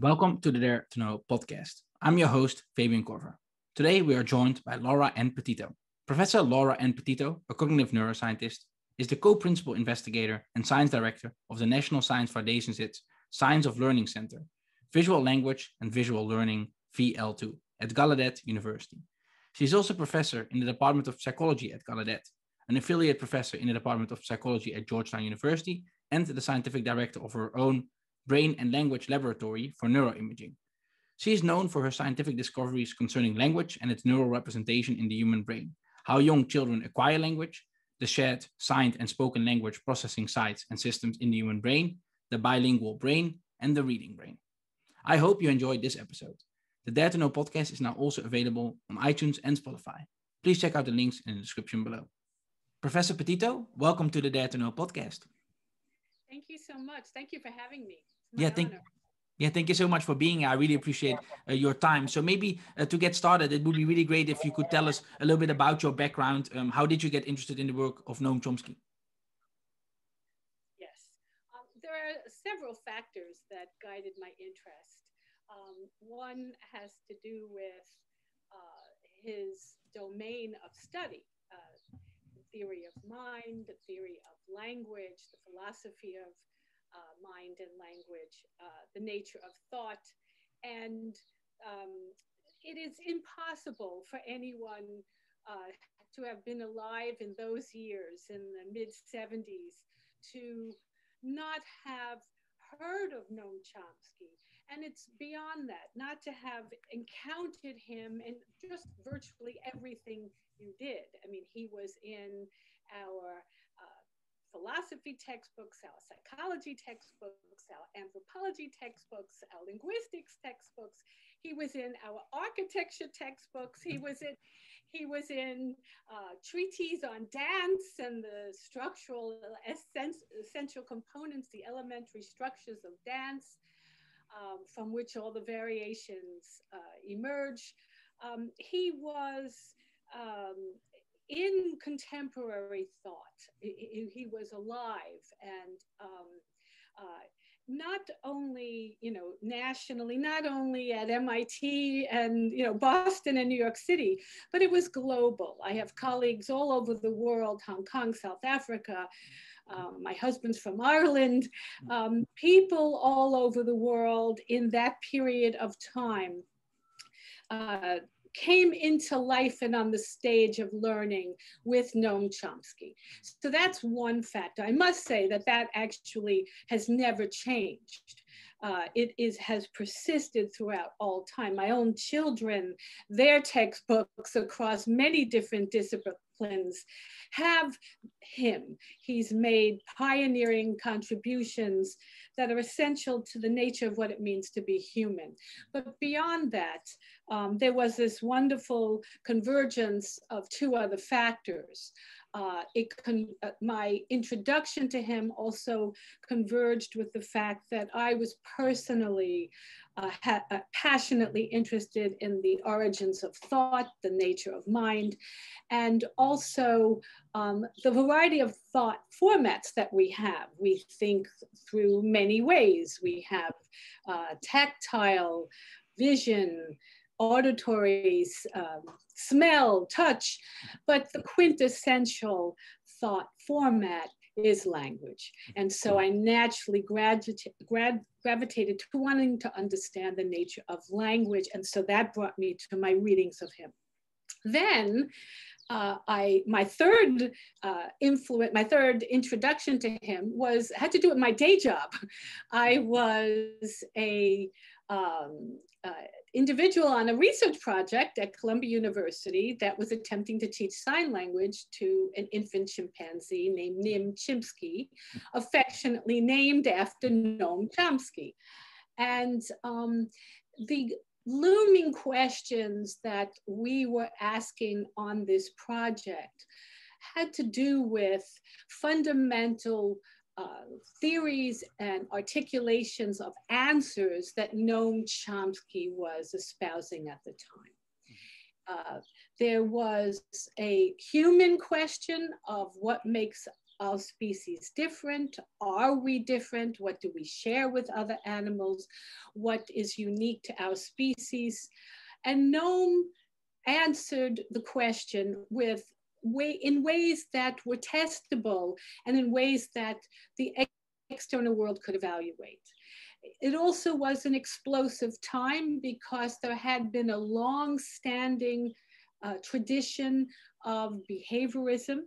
Welcome to the Dare to Know podcast. I'm your host, Fabian Corver. Today we are joined by Laura-Ann Petitto. Professor Laura-Ann Petitto, a cognitive neuroscientist, is the co-principal investigator and science director of the National Science Foundation's Science of Learning Center, Visual Language and Visual Learning VL2 at Gallaudet University. She is also professor in the Department of Psychology at Gallaudet, an affiliate professor in the Department of Psychology at Georgetown University, and the scientific director of her own Brain and Language Laboratory for Neuroimaging. She is known for her scientific discoveries concerning language and its neural representation in the human brain, how young children acquire language, the shared signed and spoken language processing sites and systems in the human brain, the bilingual brain, and the reading brain. I hope you enjoyed this episode. The Dare to Know podcast is now also available on iTunes and Spotify. Please check out the links in the description below. Professor Petitto, welcome to the Dare to Know podcast. Thank you so much. Thank you for having me yeah, thank, yeah, thank you so much for being here. I really appreciate uh, your time. So maybe uh, to get started, it would be really great if you could tell us a little bit about your background. Um, how did you get interested in the work of Noam Chomsky? Yes, um, there are several factors that guided my interest. Um, one has to do with uh, his domain of study, uh, the theory of mind, the theory of language, the philosophy of uh, mind and language, uh, the nature of thought. And um, it is impossible for anyone uh, to have been alive in those years, in the mid 70s, to not have heard of Noam Chomsky. And it's beyond that, not to have encountered him in just virtually everything you did. I mean, he was in our philosophy textbooks, our psychology textbooks, our anthropology textbooks, our linguistics textbooks. He was in our architecture textbooks. He was in he was in uh, treatises on dance and the structural essential components, the elementary structures of dance, um, from which all the variations uh, emerge. Um, he was um, in contemporary thought. He, he was alive and um, uh, not only, you know, nationally, not only at MIT and, you know, Boston and New York City, but it was global. I have colleagues all over the world, Hong Kong, South Africa. Um, my husband's from Ireland, um, people all over the world in that period of time uh, came into life and on the stage of learning with Noam Chomsky. So that's one factor. I must say that that actually has never changed. Uh, it is has persisted throughout all time. My own children, their textbooks across many different disciplines have him. He's made pioneering contributions that are essential to the nature of what it means to be human. But beyond that, um, there was this wonderful convergence of two other factors. Uh, it uh, my introduction to him also converged with the fact that I was personally uh, uh, passionately interested in the origins of thought, the nature of mind, and also um, the variety of thought formats that we have. We think through many ways. We have uh, tactile, vision, auditory, um, smell, touch, but the quintessential thought format is language. And so I naturally gravitated to wanting to understand the nature of language. And so that brought me to my readings of him. Then uh, I my third uh, influence, my third introduction to him was had to do with my day job. I was a um, uh, individual on a research project at Columbia University that was attempting to teach sign language to an infant chimpanzee named Nim Chimpsky, affectionately named after Noam Chomsky. And um, the looming questions that we were asking on this project had to do with fundamental uh, theories and articulations of answers that Noam Chomsky was espousing at the time. Uh, there was a human question of what makes our species different? Are we different? What do we share with other animals? What is unique to our species? And Noam answered the question with way in ways that were testable and in ways that the external world could evaluate. It also was an explosive time because there had been a long standing uh, tradition of behaviorism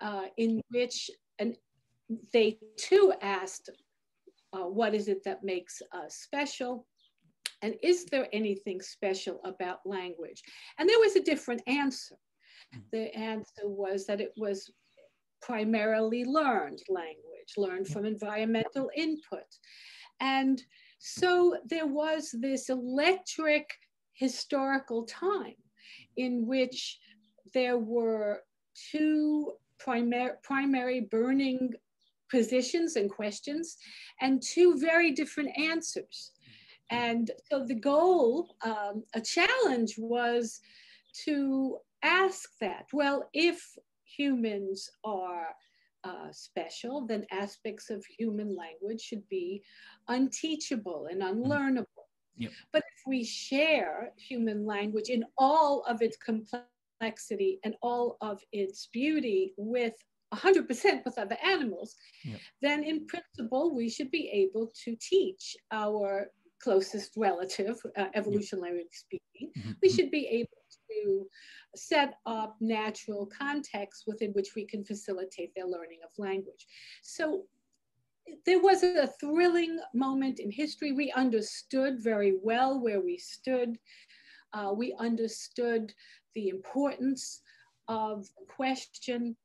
uh, in which and they too asked, uh, what is it that makes us special? And is there anything special about language? And there was a different answer. The answer was that it was primarily learned language, learned from environmental input. And so there was this electric historical time in which there were two primary, primary burning positions and questions and two very different answers. And so the goal, um, a challenge was to ask that. Well, if humans are uh, special, then aspects of human language should be unteachable and mm-hmm. unlearnable. Yep. But if we share human language in all of its complexity and all of its beauty with 100% with other animals, yep. then in principle, we should be able to teach our closest relative, uh, evolutionarily speaking, mm-hmm. we should be able to set up natural contexts within which we can facilitate their learning of language. So there was a thrilling moment in history. We understood very well where we stood. Uh, we understood the importance of the question.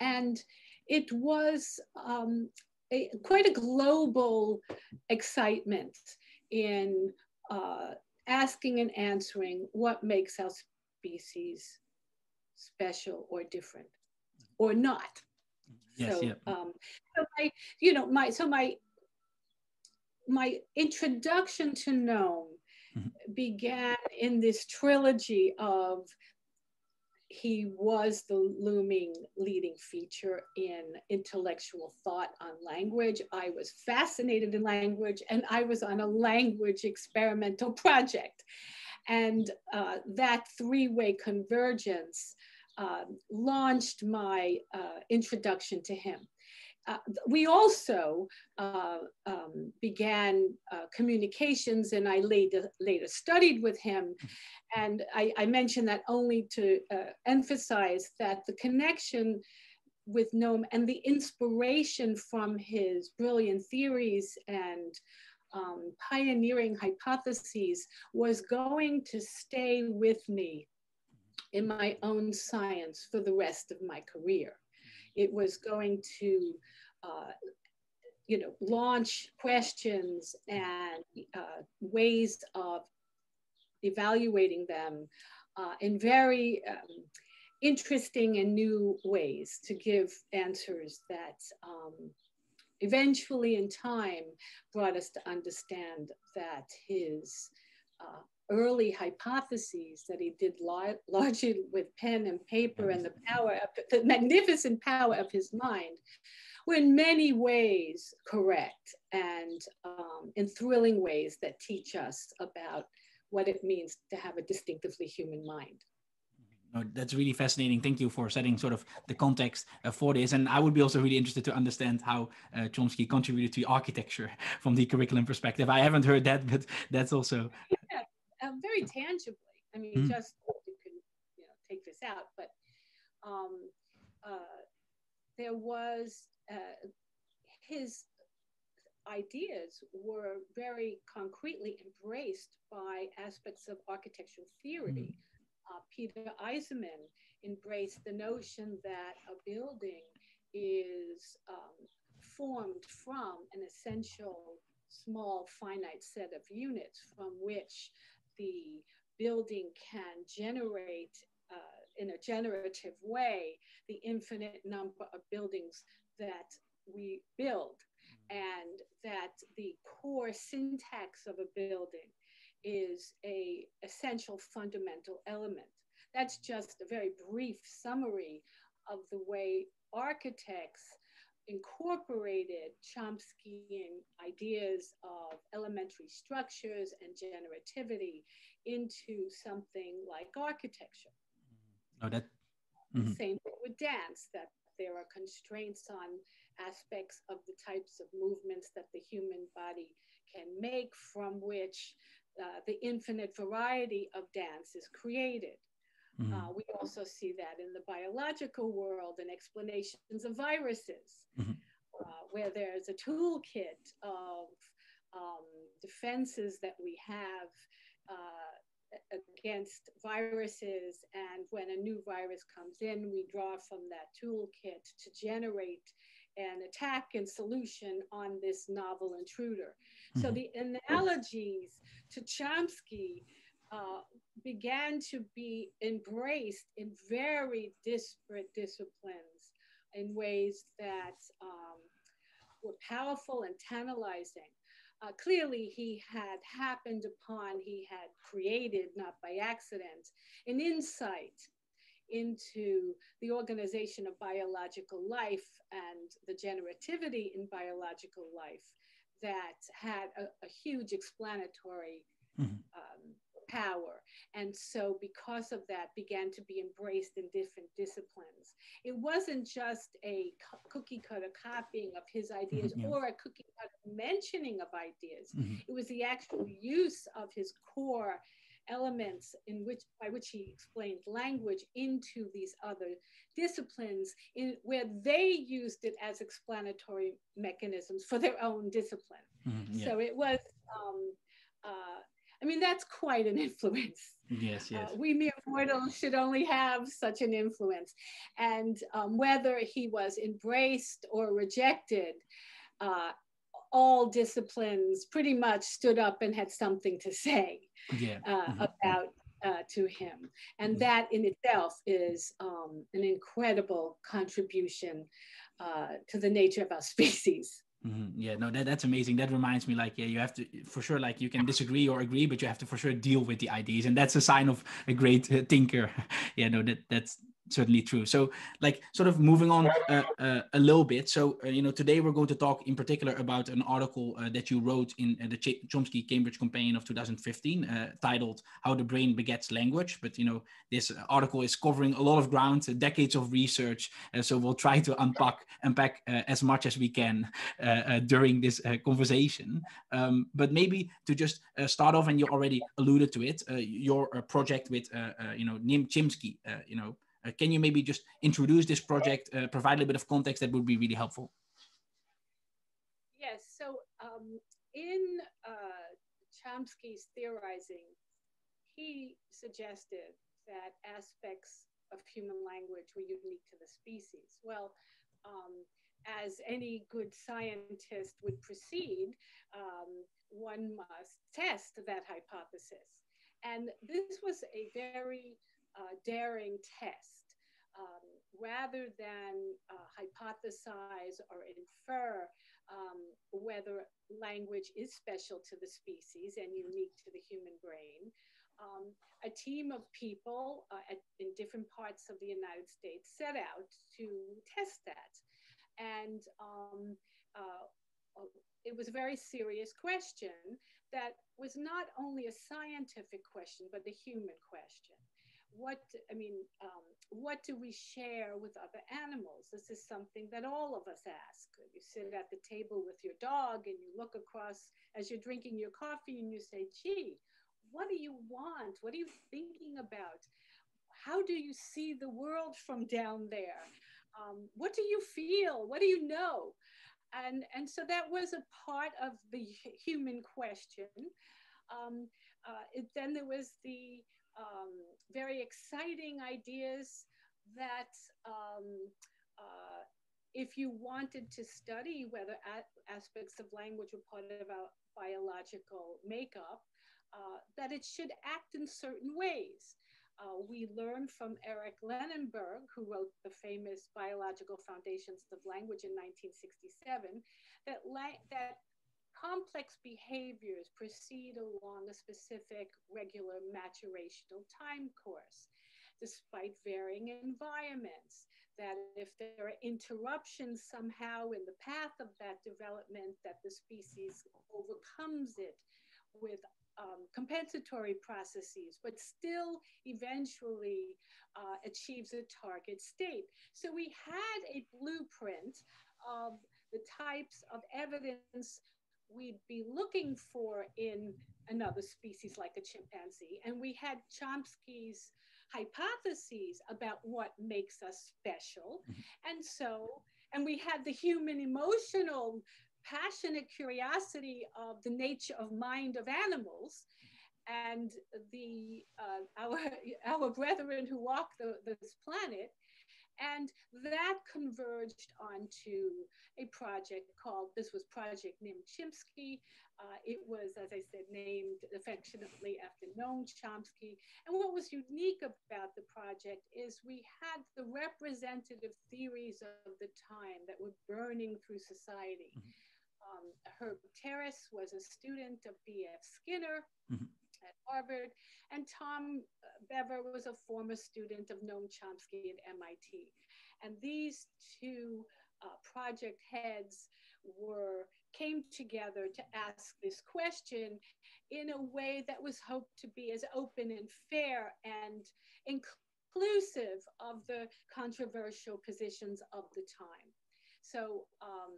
And it was um, a, quite a global excitement in uh, asking and answering what makes our species special or different or not. Yes, so, yeah. um, so my, you know, my, so my, my introduction to Noam mm-hmm. began in this trilogy of he was the looming leading feature in intellectual thought on language. I was fascinated in language, and I was on a language experimental project. And uh, that three way convergence uh, launched my uh, introduction to him. Uh, we also uh, um, began uh, communications and I later, later studied with him. And I, I mention that only to uh, emphasize that the connection with Noam and the inspiration from his brilliant theories and um, pioneering hypotheses was going to stay with me in my own science for the rest of my career. It was going to, uh, you know, launch questions and uh, ways of evaluating them uh, in very um, interesting and new ways to give answers that um, eventually in time brought us to understand that his uh, early hypotheses that he did largely with pen and paper and the power of the magnificent power of his mind were in many ways correct and um, in thrilling ways that teach us about what it means to have a distinctively human mind. No, that's really fascinating. Thank you for setting sort of the context uh, for this. And I would be also really interested to understand how uh, Chomsky contributed to architecture from the curriculum perspective. I haven't heard that, but that's also yeah, very tangibly. I mean, mm. just you can you know take this out, but um, uh, there was uh, his ideas were very concretely embraced by aspects of architectural theory. Mm uh, Peter Eisenman embraced the notion that a building is um, formed from an essential small finite set of units from which the building can generate uh, in a generative way the infinite number of buildings that we build and that the core syntax of a building is a essential fundamental element. That's just a very brief summary of the way architects incorporated Chomskyan ideas of elementary structures and generativity into something like architecture. Oh, that. Mm-hmm. Same thing with dance, that there are constraints on aspects of the types of movements that the human body can make from which uh, the infinite variety of dance is created. Mm-hmm. Uh, we also see that in the biological world and explanations of viruses, mm-hmm. uh, where there's a toolkit of um, defenses that we have uh, against viruses. And when a new virus comes in, we draw from that toolkit to generate an attack and solution on this novel intruder. Mm-hmm. So the analogies to Chomsky uh, began to be embraced in very disparate disciplines in ways that um, were powerful and tantalizing. Uh, clearly, he had happened upon, he had created, not by accident, an insight into the organization of biological life and the generativity in biological life that had a, a huge explanatory mm-hmm. um, power. And so, because of that, began to be embraced in different disciplines. It wasn't just a cookie cutter copying of his ideas mm-hmm, yeah. or a cookie cutter mentioning of ideas, mm-hmm. it was the actual use of his core elements in which by which he explained language into these other disciplines in where they used it as explanatory mechanisms for their own discipline mm-hmm, yeah. so it was um, uh, I mean, that's quite an influence. Yes, yes. Uh, we mere mortals should only have such an influence. And um, whether he was embraced or rejected, uh, all disciplines pretty much stood up and had something to say yeah. uh, mm-hmm. about uh, to him. And mm-hmm. that in itself is um, an incredible contribution uh, to the nature of our species. Mm-hmm. Yeah, no, that, that's amazing. That reminds me, like, yeah, you have to for sure, like, you can disagree or agree, but you have to for sure deal with the ideas, and that's a sign of a great uh, thinker. yeah, no, that that's certainly true. So, like, sort of moving on uh, uh, a little bit. So, uh, you know, today we're going to talk in particular about an article uh, that you wrote in uh, the Ch- Chomsky Cambridge Companion of 2015, uh, titled "How the Brain Begets Language." But you know, this article is covering a lot of ground, decades of research. so we'll try to unpack unpack as much as we can during this conversation. Um, but maybe to just start off, and you already alluded to it, your project with you know Nim Chimpsky, you know. Uh, can you maybe just introduce this project, uh, provide a little bit of context that would be really helpful? Yes, so um, in uh, Chomsky's theorizing, he suggested that aspects of human language were unique to the species. Well, um, as any good scientist would proceed, um, one must test that hypothesis. And this was a very uh, daring test. Um, rather than uh, hypothesize or infer um, whether language is special to the species and unique to the human brain, um, a team of people uh, at, in different parts of the United States set out to test that. And um, uh, it was a very serious question that was not only a scientific question, but a human question what i mean um, what do we share with other animals? This is something that all of us ask. You sit at the table with your dog and you look across as you're drinking your coffee and you say gee what do you want? What are you thinking about? How do you see the world from down there? Um, what do you feel? What do you know? And and so that was a part of the human question. Um, uh, it, then there was the um, very exciting ideas that um, uh, if you wanted to study whether aspects of language were part of our biological makeup, uh, that it should act in certain ways. Uh, we learned from Eric Lenneberg, who wrote the famous Biological Foundations of Language in 1967, that, la- that complex behaviors proceed along a specific regular maturational time course. Despite varying environments, that if there are interruptions somehow in the path of that development, that the species overcomes it with um, compensatory processes, but still eventually uh, achieves a target state. So we had a blueprint of the types of evidence we'd be looking for in another species like a chimpanzee. And we had Chomsky's hypotheses about what makes us special. Mm-hmm. And so, and we had the human emotional, passionate curiosity of the nature of mind of animals. And the uh, our our brethren who walk the, this planet and that converged onto a project called, this was Project Nim Chimpsky. Uh, it was, as I said, named affectionately after Noam Chomsky. And what was unique about the project is we had the representative theories of the time that were burning through society. Mm-hmm. Um, Herb Terrace was a student of B.F. Skinner. Mm-hmm at Harvard, and Tom Bever was a former student of Noam Chomsky at MIT. And these two uh, project heads were came together to ask this question in a way that was hoped to be as open and fair and inclusive of the controversial positions of the time. So um,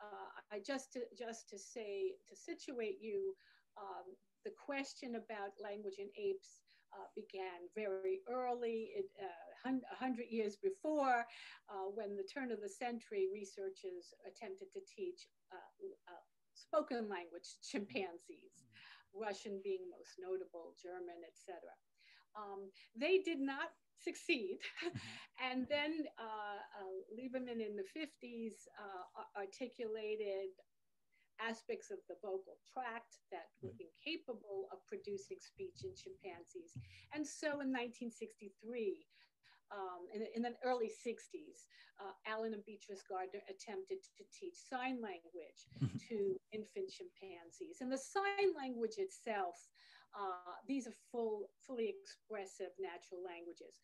uh, I just to, just to say to situate you, um, the question about language in apes uh, began very early, it, uh, 100 years before, uh, when the turn of the century researchers attempted to teach uh, uh, spoken language to chimpanzees, Russian being most notable, German, etc. Um, they did not succeed. and then uh, uh, Lieberman in the 50s uh, articulated aspects of the vocal tract that were incapable of producing speech in chimpanzees. And so in 1963, um, in, in, the early 60s, uh, Allen and Beatrice Gardner attempted to teach sign language mm-hmm. to infant chimpanzees. And the sign language itself, uh, these are full, fully expressive natural languages.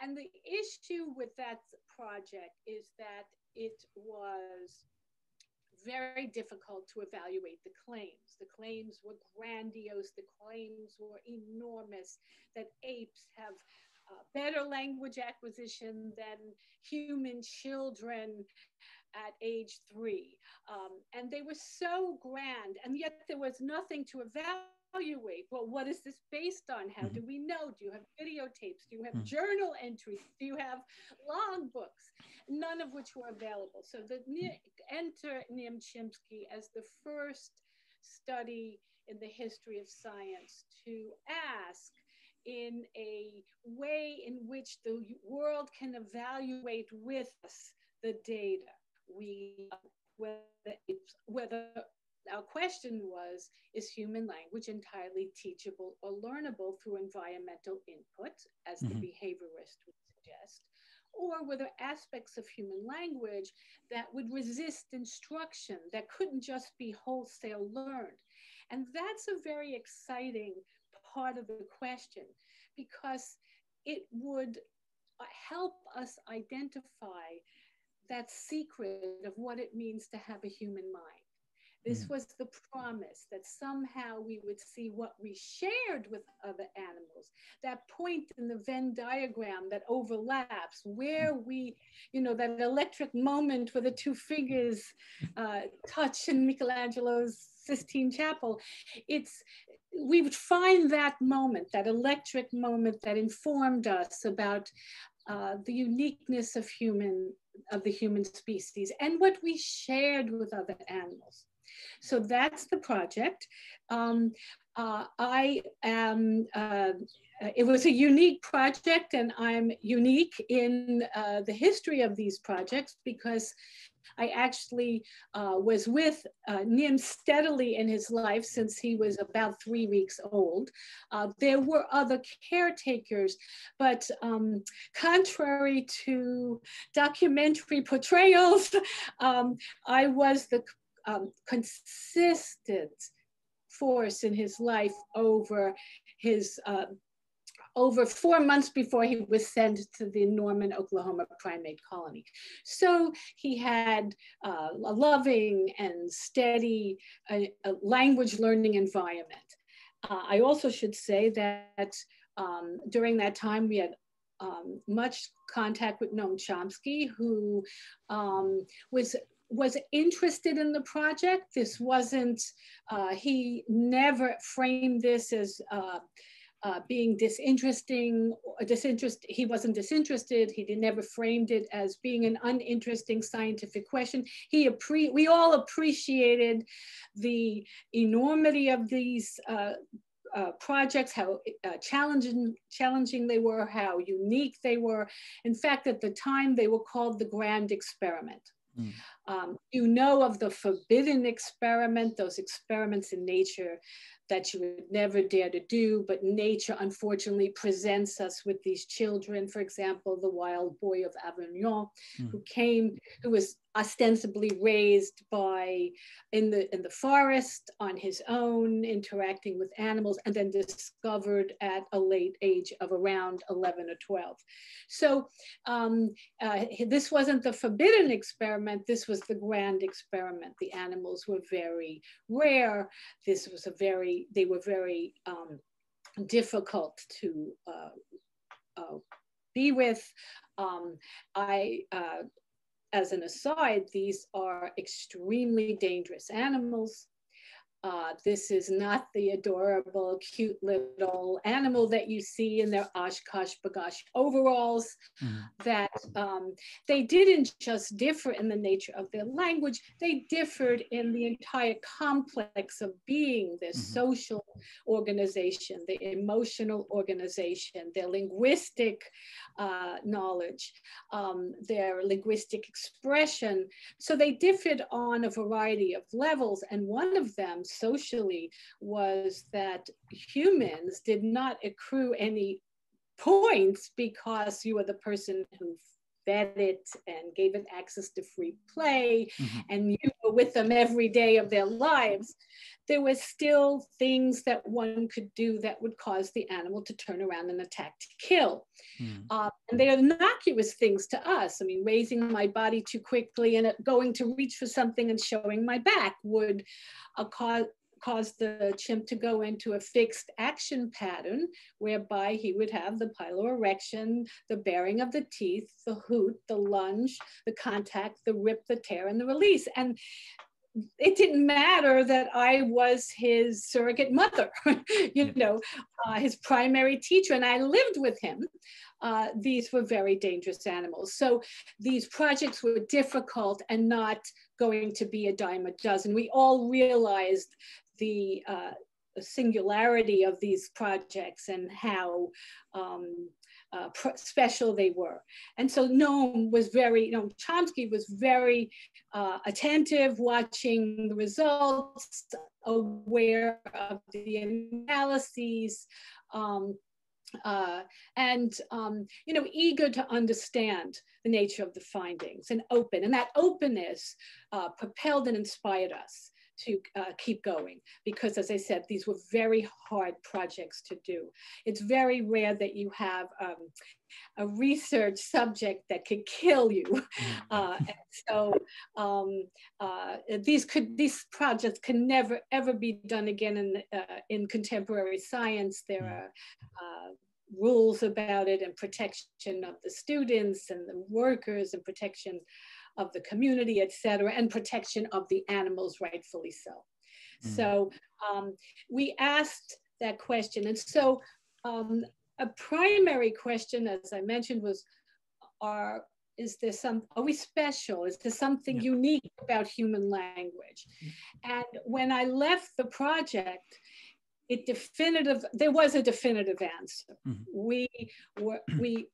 And the issue with that project is that it was very difficult to evaluate the claims. The claims were grandiose, the claims were enormous that apes have uh, better language acquisition than human children at age three. Um, and they were so grand, and yet there was nothing to evaluate evaluate well what is this based on? How mm-hmm. do we know? Do you have videotapes? Do you have mm-hmm. journal entries? Do you have log books? None of which were available. So the enter Nim Chimpsky as the first study in the history of science to ask in a way in which the world can evaluate with us the data we whether it's whether our question was, is human language entirely teachable or learnable through environmental input, as mm-hmm. the behaviorist would suggest? Or were there aspects of human language that would resist instruction, that couldn't just be wholesale learned? And that's a very exciting part of the question because it would uh, help us identify that secret of what it means to have a human mind. This mm. was the promise that somehow we would see what we shared with other animals. That point in the Venn diagram that overlaps, where we, you know, that electric moment where the two figures uh, touch in Michelangelo's Sistine Chapel. It's we would find that moment, that electric moment that informed us about uh, the uniqueness of human of the human species and what we shared with other animals. So that's the project. Um, uh, I am, uh, it was a unique project and I'm unique in uh, the history of these projects because I actually uh, was with uh, Nim steadily in his life since he was about three weeks old. Uh, there were other caretakers, but um, contrary to documentary portrayals, um, I was the um, consistent force in his life over his uh, over four months before he was sent to the Norman, Oklahoma primate colony. So he had uh, a loving and steady uh, language learning environment. Uh, I also should say that um, during that time we had um, much contact with Noam Chomsky, who um, was was interested in the project. This wasn't, uh, he never framed this as uh, uh, being disinteresting, disinterest, he wasn't disinterested. He never framed it as being an uninteresting scientific question. He appre we all appreciated the enormity of these uh, uh, projects, how uh, challenging, challenging they were, how unique they were. In fact, at the time, they were called the Grand Experiment. Mm. Um, you know of the forbidden experiment, those experiments in nature that you would never dare to do, but nature unfortunately presents us with these children. For example, the wild boy of Aveyron, mm. who came, who was ostensibly raised by in the in the forest on his own interacting with animals and then discovered at a late age of around 11 or 12 so um, uh, this wasn't the forbidden experiment this was the grand experiment. The animals were very rare. This was a very they were very um, difficult to uh, uh, be with. Um, I uh, as an aside, these are extremely dangerous animals. Uh, this is not the adorable, cute little animal that you see in their OshKosh B'gosh overalls. Mm. That um, they didn't just differ in the nature of their language, they differed in the entire complex of being their mm-hmm. social organization, the emotional organization, their linguistic uh, knowledge, um, their linguistic expression. So they differed on a variety of levels. And one of them, socially, was that humans did not accrue any points because you were the person who fed it and gave it access to free play mm-hmm. and you were with them every day of their lives there were still things that one could do that would cause the animal to turn around and attack to kill. Mm. Uh, and they are innocuous things to us. I mean, raising my body too quickly and going to reach for something and showing my back would uh, cause cause the chimp to go into a fixed action pattern whereby he would have the piloerection, the baring of the teeth, the hoot, the lunge, the contact, the rip, the tear, and the release. And it didn't matter that I was his surrogate mother, you know, uh, his primary teacher, and I lived with him. Uh, these were very dangerous animals. So these projects were difficult and not going to be a dime a dozen. We all realized the uh, singularity of these projects and how um, uh, special they were. And so Noam was very, you know, Chomsky was very uh, attentive, watching the results, aware of the analyses, um, uh, and um, you know eager to understand the nature of the findings and open and that openness uh, propelled and inspired us to uh, keep going because as I said, these were very hard projects to do. It's very rare that you have um, a research subject that could kill you. Mm. Uh, so um, uh, these could these projects can never ever be done again in uh, in contemporary science. There mm. are uh, rules about it and protection of the students and the workers and protection of the community, et cetera, and protection of the animals, rightfully so. Mm. So um, we asked that question. And so um, a primary question, as I mentioned, was, are, is there some, are we special? Is there something yeah. unique about human language? Mm. And when I left the project, it definitive, there was a definitive answer. Mm-hmm. We were, we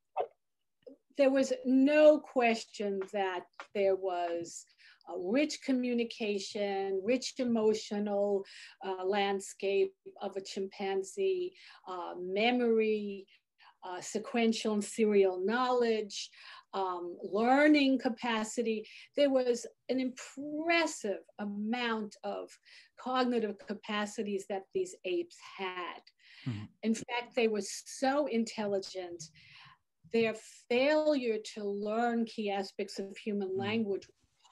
there was no question that there was a rich communication, rich emotional uh, landscape of a chimpanzee, uh, memory, uh, sequential and serial knowledge, um, learning capacity. There was an impressive amount of cognitive capacities that these apes had. Mm-hmm. In fact, they were so intelligent. Their failure to learn key aspects of human mm-hmm. language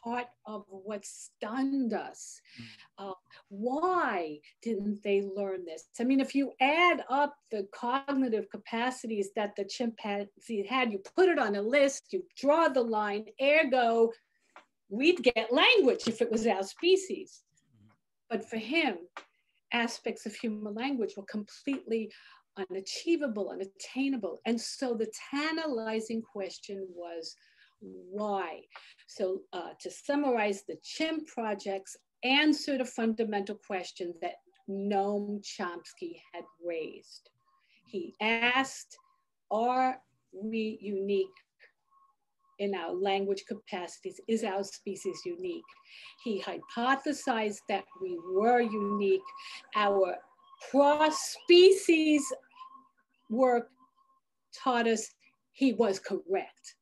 part of what stunned us. Mm. Uh, why didn't they learn this? I mean, if you add up the cognitive capacities that the chimpanzee had, you put it on a list, you draw the line, ergo, we'd get language if it was our species. Mm. But for him, aspects of human language were completely unachievable, unattainable. And so the tantalizing question was, why. So uh, to summarize, the chimp projects answered a fundamental question that Noam Chomsky had raised. He asked, are we unique in our language capacities? Is our species unique? He hypothesized that we were unique. Our cross-species work taught us he was correct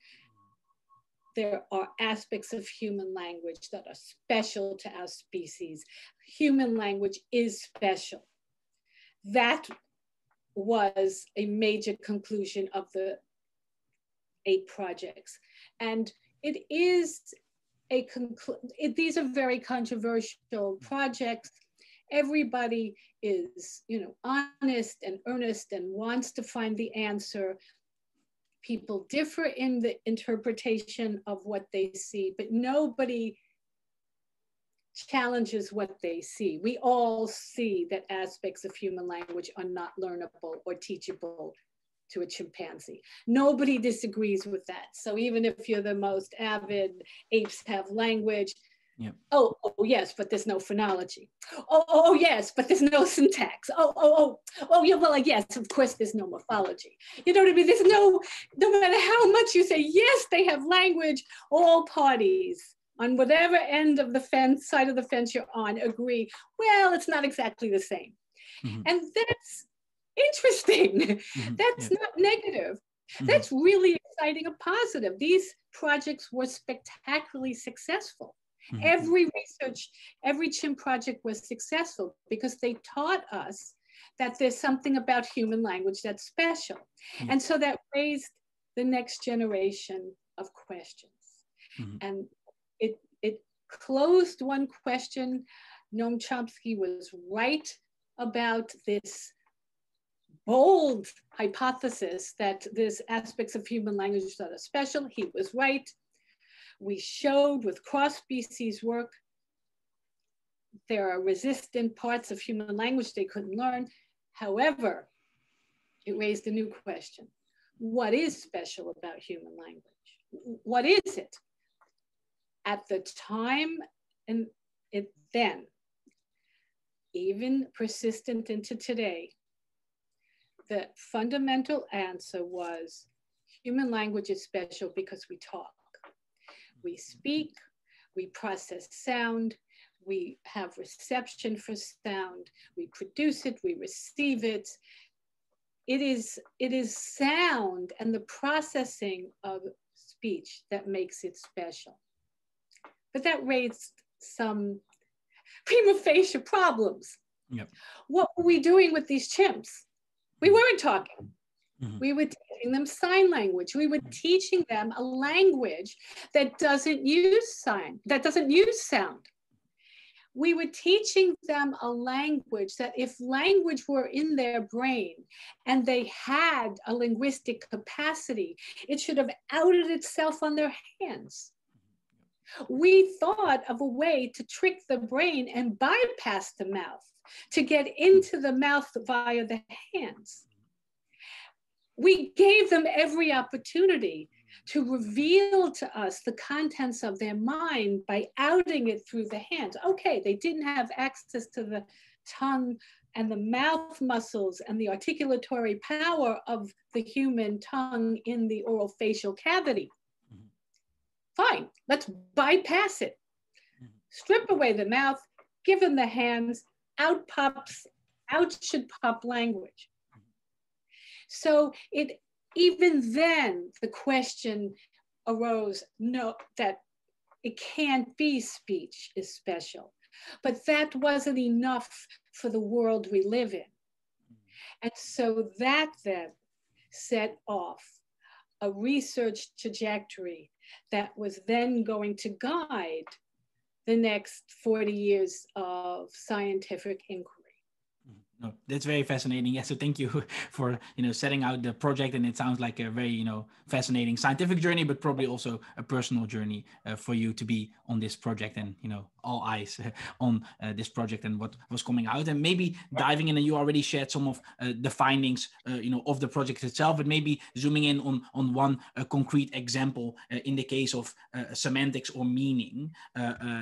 there are aspects of human language that are special to our species. Human language is special. That was a major conclusion of the eight projects. And it is a conclu- it, these are very controversial projects. Everybody is, you know, honest and earnest and wants to find the answer people differ in the interpretation of what they see, but nobody challenges what they see. We all see that aspects of human language are not learnable or teachable to a chimpanzee. Nobody disagrees with that. So even if you're the most avid apes have language, Yep. Oh, oh, yes, but there's no phonology. Oh, oh, oh, yes, but there's no syntax. Oh, oh, oh, oh, yeah, well, yes, of course, there's no morphology. You know what I mean? There's no, no matter how much you say, yes, they have language, all parties on whatever end of the fence, side of the fence you're on, agree, well, it's not exactly the same. Mm-hmm. And that's interesting. Mm-hmm. That's yeah. not negative. Mm-hmm. That's really exciting and positive. These projects were spectacularly successful. Mm-hmm. Every research, every chimp project was successful because they taught us that there's something about human language that's special. Mm-hmm. And so that raised the next generation of questions. Mm-hmm. And it, it closed one question. Noam Chomsky was right about this bold hypothesis that there's aspects of human language that are special. He was right we showed with cross-species work, there are resistant parts of human language they couldn't learn. However, it raised a new question. What is special about human language? What is it? At the time and it then, even persistent into today, the fundamental answer was human language is special because we talk we speak, we process sound, we have reception for sound, we produce it, we receive it. It is, it is sound and the processing of speech that makes it special. But that raised some prima facie problems. Yep. What were we doing with these chimps? We weren't talking. Mm-hmm. We were teaching them sign language. We were mm-hmm. teaching them a language that doesn't use sign, that doesn't use sound. We were teaching them a language that if language were in their brain and they had a linguistic capacity, it should have outed itself on their hands. We thought of a way to trick the brain and bypass the mouth to get into the mouth via the hands we gave them every opportunity to reveal to us the contents of their mind by outing it through the hands. Okay, they didn't have access to the tongue and the mouth muscles and the articulatory power of the human tongue in the oral facial cavity. Mm-hmm. Fine, let's bypass it. Mm-hmm. Strip away the mouth, give them the hands, out pops, out should pop language. So it even then the question arose no, that it can't be speech is special. But that wasn't enough for the world we live in. Mm-hmm. And so that then set off a research trajectory that was then going to guide the next 40 years of scientific inquiry no, that's very fascinating. Yeah, so thank you for you know setting out the project, and it sounds like a very you know fascinating scientific journey, but probably also a personal journey uh, for you to be on this project, and you know all eyes on uh, this project and what was coming out, and maybe diving in. And you already shared some of uh, the findings, uh, you know, of the project itself, but maybe zooming in on on one uh, concrete example uh, in the case of semantics or meaning.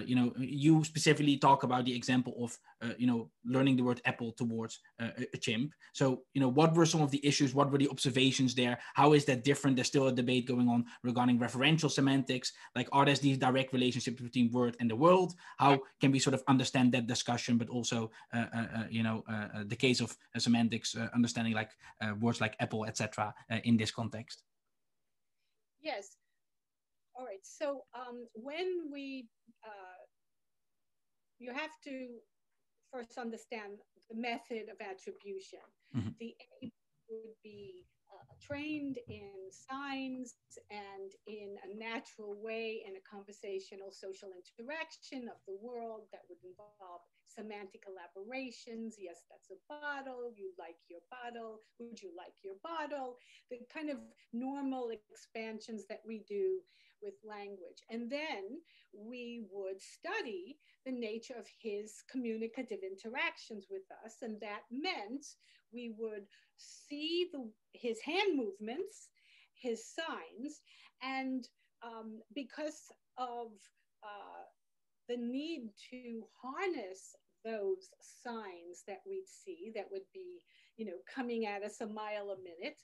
you know, you specifically talk about the example of you know learning the word apple towards uh, a chimp. So, you know, what were some of the issues? What were the observations there? How is that different? There's still a debate going on regarding referential semantics. Like, are there these direct relationships between word and the world? How can we sort of understand that discussion, but also, uh, uh, uh you know, uh, uh, the case of semantics, understanding like words like apple, etc., in this context? Yes. All right. So um, when we, you have to first understand the method of attribution. Mm-hmm. The A would be uh, trained in signs and in a natural way in a conversational social interaction of the world that would involve semantic elaborations. Yes, that's a bottle. You like your bottle. Would you like your bottle? The kind of normal expansions that we do with language. And then we would study the nature of his communicative interactions with us. And that meant we would see the, his hand movements, his signs, and um, because of uh, the need to harness those signs that we'd see that would be, you know, coming at us a mile a minute,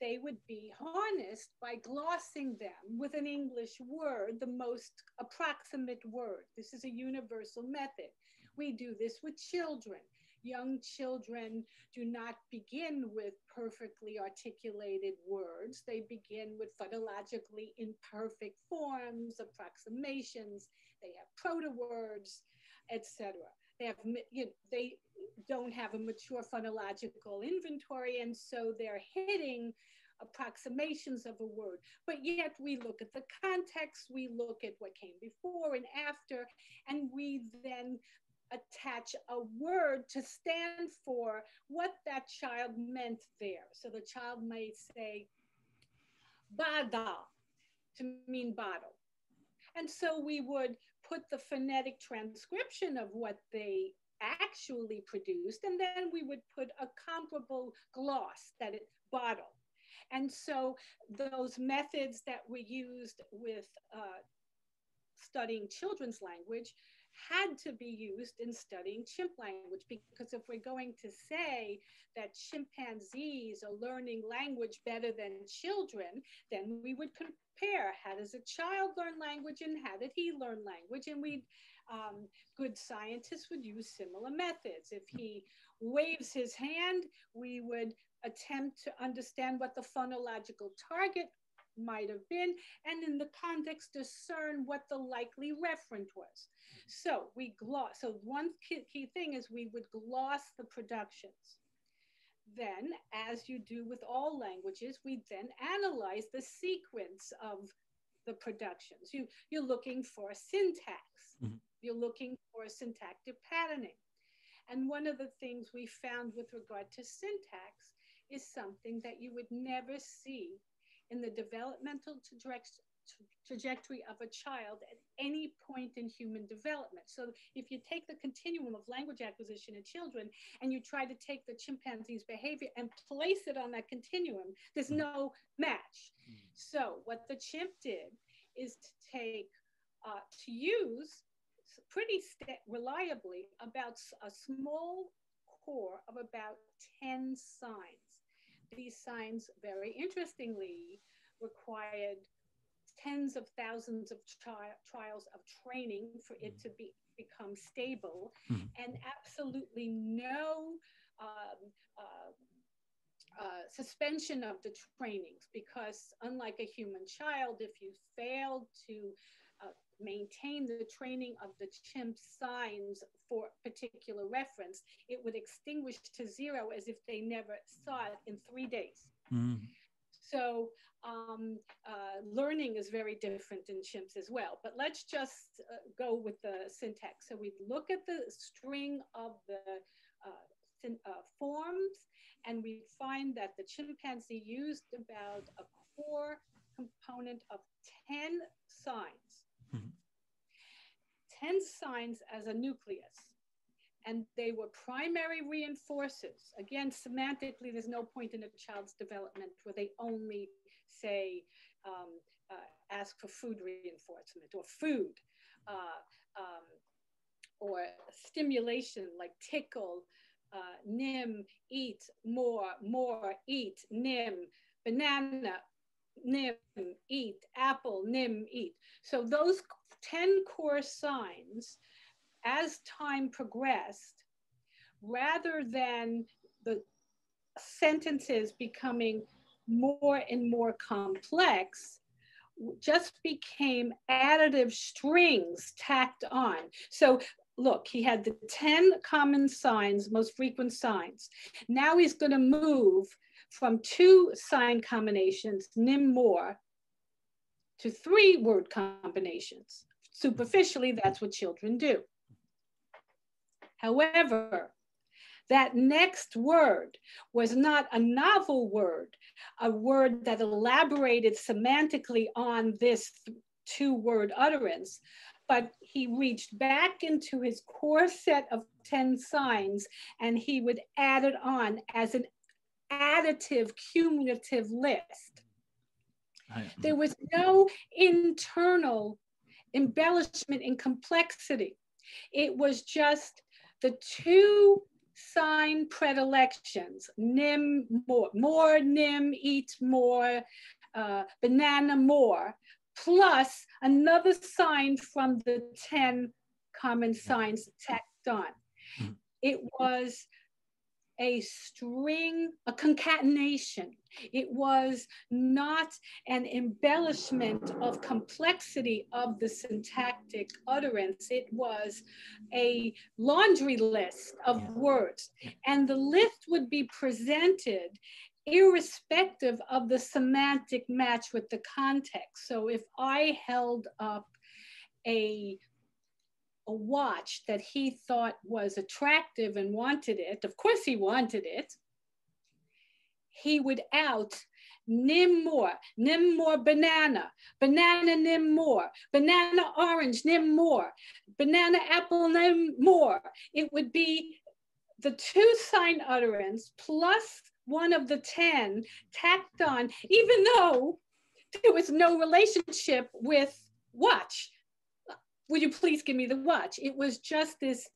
they would be harnessed by glossing them with an English word, the most approximate word. This is a universal method. We do this with children. Young children do not begin with perfectly articulated words. They begin with phonologically imperfect forms, approximations. They have proto words, etc. They have you know, they don't have a mature phonological inventory, and so they're hitting approximations of a word. But yet we look at the context, we look at what came before and after, and we then attach a word to stand for what that child meant there. So the child might say, bada, to mean bottle. And so we would put the phonetic transcription of what they actually produced, and then we would put a comparable gloss that it bottle. And so those methods that were used with uh, studying children's language had to be used in studying chimp language because if we're going to say that chimpanzees are learning language better than children, then we would compare how does a child learn language and how did he learn language? And we um, good scientists would use similar methods. If he waves his hand, we would attempt to understand what the phonological target might have been, and in the context, discern what the likely referent was. So we gloss, so one key, key thing is we would gloss the productions. Then, as you do with all languages, we then analyze the sequence of the productions. You, you're looking for syntax. Mm-hmm. You're looking for syntactic patterning. And one of the things we found with regard to syntax is something that you would never see in the developmental trajectory of a child at any point in human development. So if you take the continuum of language acquisition in children and you try to take the chimpanzee's behavior and place it on that continuum, there's mm. no match. Mm. So what the chimp did is to take, uh, to use pretty reliably about a small core of about 10 signs these signs, very interestingly, required tens of thousands of tri- trials of training for it to be become stable, mm-hmm. and absolutely no um, uh, uh, suspension of the trainings because unlike a human child, if you failed to uh, maintain the training of the chimp signs for particular reference, it would extinguish to zero as if they never saw it in three days. Mm. So um, uh, learning is very different in chimps as well. But let's just uh, go with the syntax. So we look at the string of the uh, uh, forms and we find that the chimpanzee used about a core component of 10 signs. Mm-hmm. 10 signs as a nucleus. And they were primary reinforcers. Again, semantically, there's no point in a child's development where they only say, um, uh, ask for food reinforcement or food, uh, um, or stimulation like tickle, uh, nim, eat, more, more, eat, nim, banana, nim, eat, apple, nim, eat. So those 10 core signs, as time progressed, rather than the sentences becoming more and more complex, just became additive strings tacked on. So look, he had the 10 common signs, most frequent signs. Now he's going to move from two sign combinations, nim more, to three word combinations. Superficially, that's what children do. However, that next word was not a novel word, a word that elaborated semantically on this two word utterance, but he reached back into his core set of 10 signs and he would add it on as an additive cumulative list. There was no internal embellishment and complexity. It was just the two sign predilections, nim more, more nim, eat more, uh, banana more, plus another sign from the 10 common signs tacked on. Mm-hmm. It was a string, a concatenation. It was not an embellishment of complexity of the syntactic utterance. It was a laundry list of yeah. words. And the list would be presented irrespective of the semantic match with the context. So if I held up a a watch that he thought was attractive and wanted it, of course he wanted it, he would out nim more, nim more banana, banana nim more, banana orange nim more, banana apple nim more. It would be the two sign utterance plus one of the 10 tacked on, even though there was no relationship with watch. Would you please give me the watch? It was just this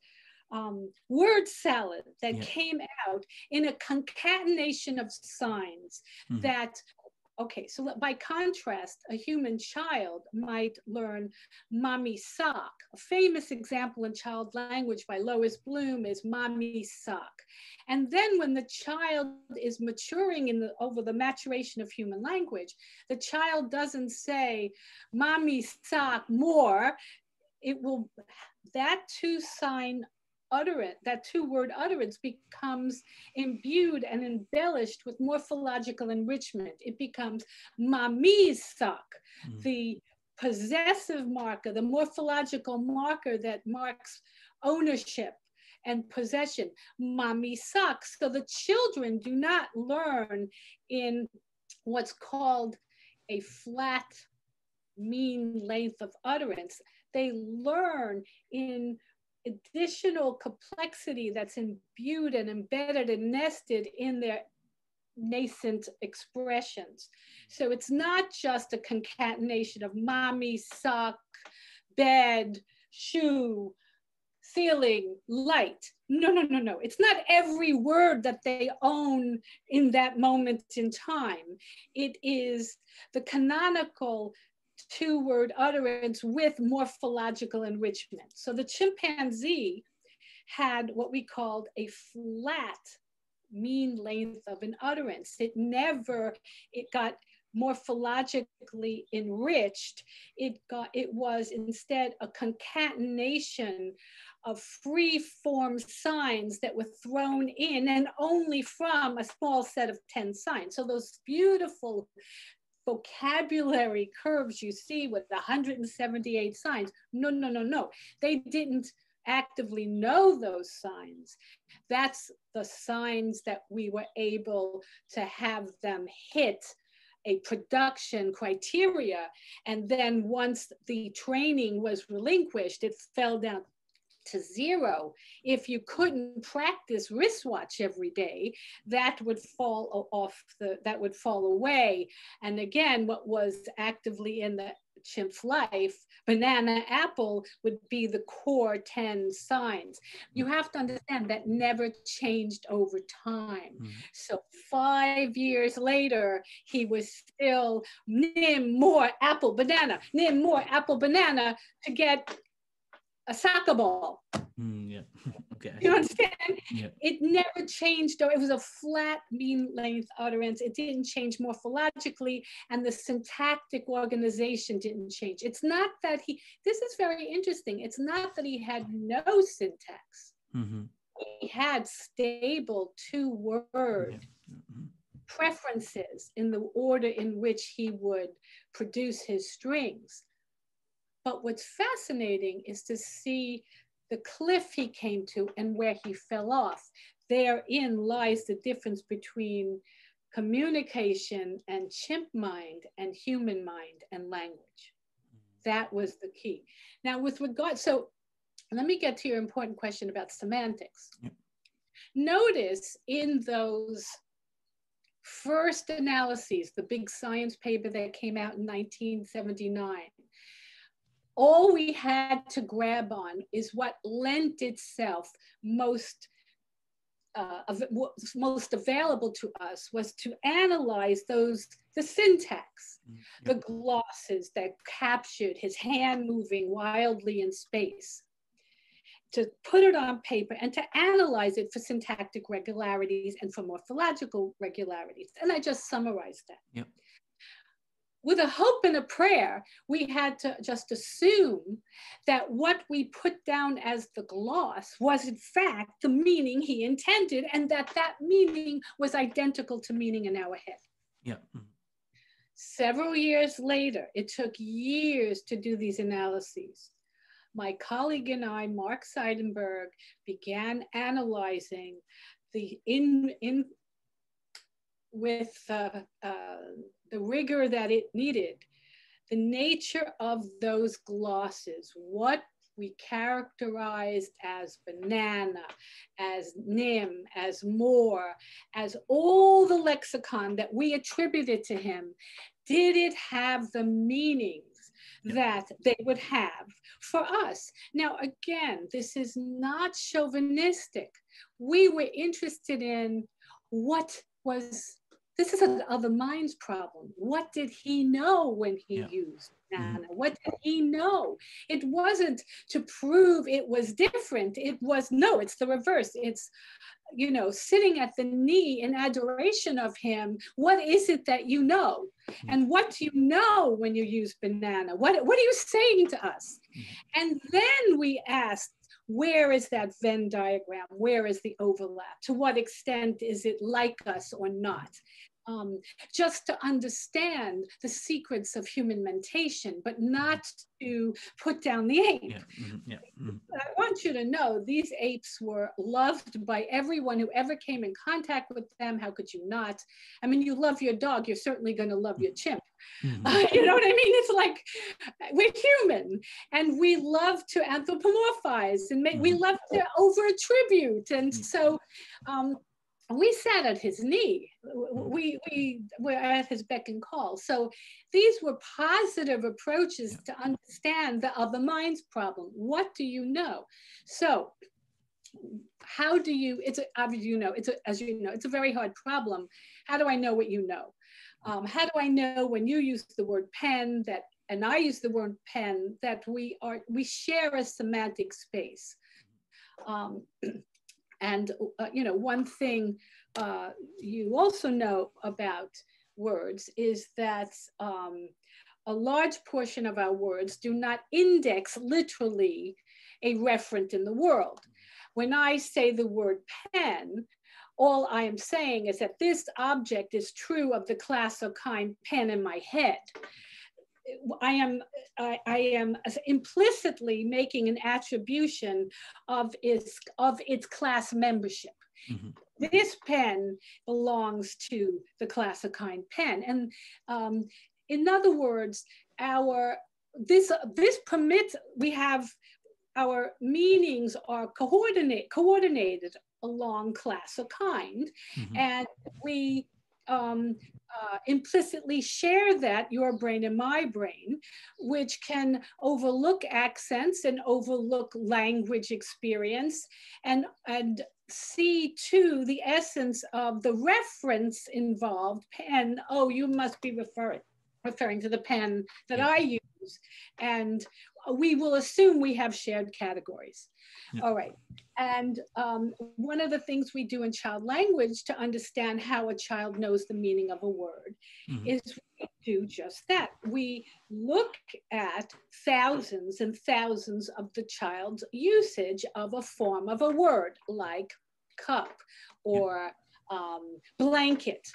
um, word salad that yeah. came out in a concatenation of signs mm-hmm. that Okay, so by contrast, a human child might learn mommy sock. A famous example in child language by Lois Bloom is mommy sock. And then when the child is maturing in the, over the maturation of human language, the child doesn't say mommy sock more. It will, that two sign utterance, that two word utterance becomes imbued and embellished with morphological enrichment. It becomes mamisak, mm. the possessive marker, the morphological marker that marks ownership and possession. Mommy sucks. So the children do not learn in what's called a flat mean length of utterance. They learn in additional complexity that's imbued and embedded and nested in their nascent expressions. So it's not just a concatenation of mommy, sock, bed, shoe, ceiling, light. No, no, no, no. It's not every word that they own in that moment in time. It is the canonical two word utterance with morphological enrichment. So the chimpanzee had what we called a flat mean length of an utterance. It never, it got morphologically enriched. It got, it was instead a concatenation of free form signs that were thrown in and only from a small set of 10 signs. So those beautiful vocabulary curves you see with 178 signs, no, no, no, no. They didn't actively know those signs. That's the signs that we were able to have them hit a production criteria. And then once the training was relinquished, it fell down to zero. If you couldn't practice wristwatch every day, that would fall off the, that would fall away. And again, what was actively in the chimp's life, banana, apple would be the core 10 signs. You have to understand that never changed over time. Mm. So five years later, he was still nim more apple, banana, nim more apple, banana to get a soccer ball. Mm, yeah. okay. You understand? Yeah. It never changed, though. It was a flat mean length utterance. It didn't change morphologically, and the syntactic organization didn't change. It's not that he, this is very interesting. It's not that he had no syntax. Mm-hmm. He had stable two word yeah. mm-hmm. preferences in the order in which he would produce his strings but what's fascinating is to see the cliff he came to and where he fell off. Therein lies the difference between communication and chimp mind and human mind and language. Mm-hmm. That was the key. Now, with regard, so let me get to your important question about semantics. Yep. Notice in those first analyses, the big science paper that came out in 1979, all we had to grab on is what lent itself most uh, most available to us was to analyze those the syntax mm, the glosses that captured his hand moving wildly in space to put it on paper and to analyze it for syntactic regularities and for morphological regularities. And i just summarized that. Yep with a hope and a prayer, we had to just assume that what we put down as the gloss was in fact the meaning he intended and that that meaning was identical to meaning in our head. Yeah. Mm-hmm. Several years later, it took years to do these analyses. My colleague and I, Mark Seidenberg, began analyzing the in, in with uh, uh, the rigor that it needed, the nature of those glosses, what we characterized as banana, as nim, as more, as all the lexicon that we attributed to him, did it have the meanings that they would have for us? Now, again, this is not chauvinistic. We were interested in what was this is a, of the mind's problem. What did he know when he yeah. used banana? Mm-hmm. What did he know? It wasn't to prove it was different. It was no, it's the reverse. It's you know, sitting at the knee in adoration of him, what is it that you know? Mm-hmm. And what do you know when you use banana? What, what are you saying to us? Mm-hmm. And then we asked, where is that Venn diagram? Where is the overlap? To what extent is it like us or not? Um, just to understand the secrets of human mentation, but not to put down the ape. Yeah. Mm-hmm. Yeah. Mm-hmm. I want you to know these apes were loved by everyone who ever came in contact with them. How could you not? I mean, you love your dog, you're certainly going to love your chimp. Mm-hmm. Uh, you know what I mean? It's like we're human and we love to anthropomorphize and make, we mm-hmm. love to over attribute. And mm-hmm. so, um, we sat at his knee. Mm. We, we were at his beck and call. So these were positive approaches to understand the other mind's problem. What do you know? So how do you, it's a, you know, it's a, as you know, it's a very hard problem. How do I know what you know? Um, how do I know when you use the word pen that, and I use the word pen, that we are, we share a semantic space. Um, And, uh, you know, one thing uh, you also know about words is that um, a large portion of our words do not index literally a referent in the world. When I say the word pen, all I am saying is that this object is true of the class or kind pen in my head. I am, I, I, am implicitly making an attribution of its, of its class membership. Mm-hmm. This pen belongs to the class of kind pen. And um, in other words, our, this, this permits, we have, our meanings are coordinate, coordinated along class of kind. Mm-hmm. And we um, uh, implicitly share that, your brain and my brain, which can overlook accents and overlook language experience and, and see too the essence of the reference involved pen. Oh, you must be referring referring to the pen that. I use. And we will assume we have shared categories. Yeah. All right. And um, one of the things we do in child language to understand how a child knows the meaning of a word mm-hmm. is we do just that. We look at thousands and thousands of the child's usage of a form of a word like cup or um, blanket.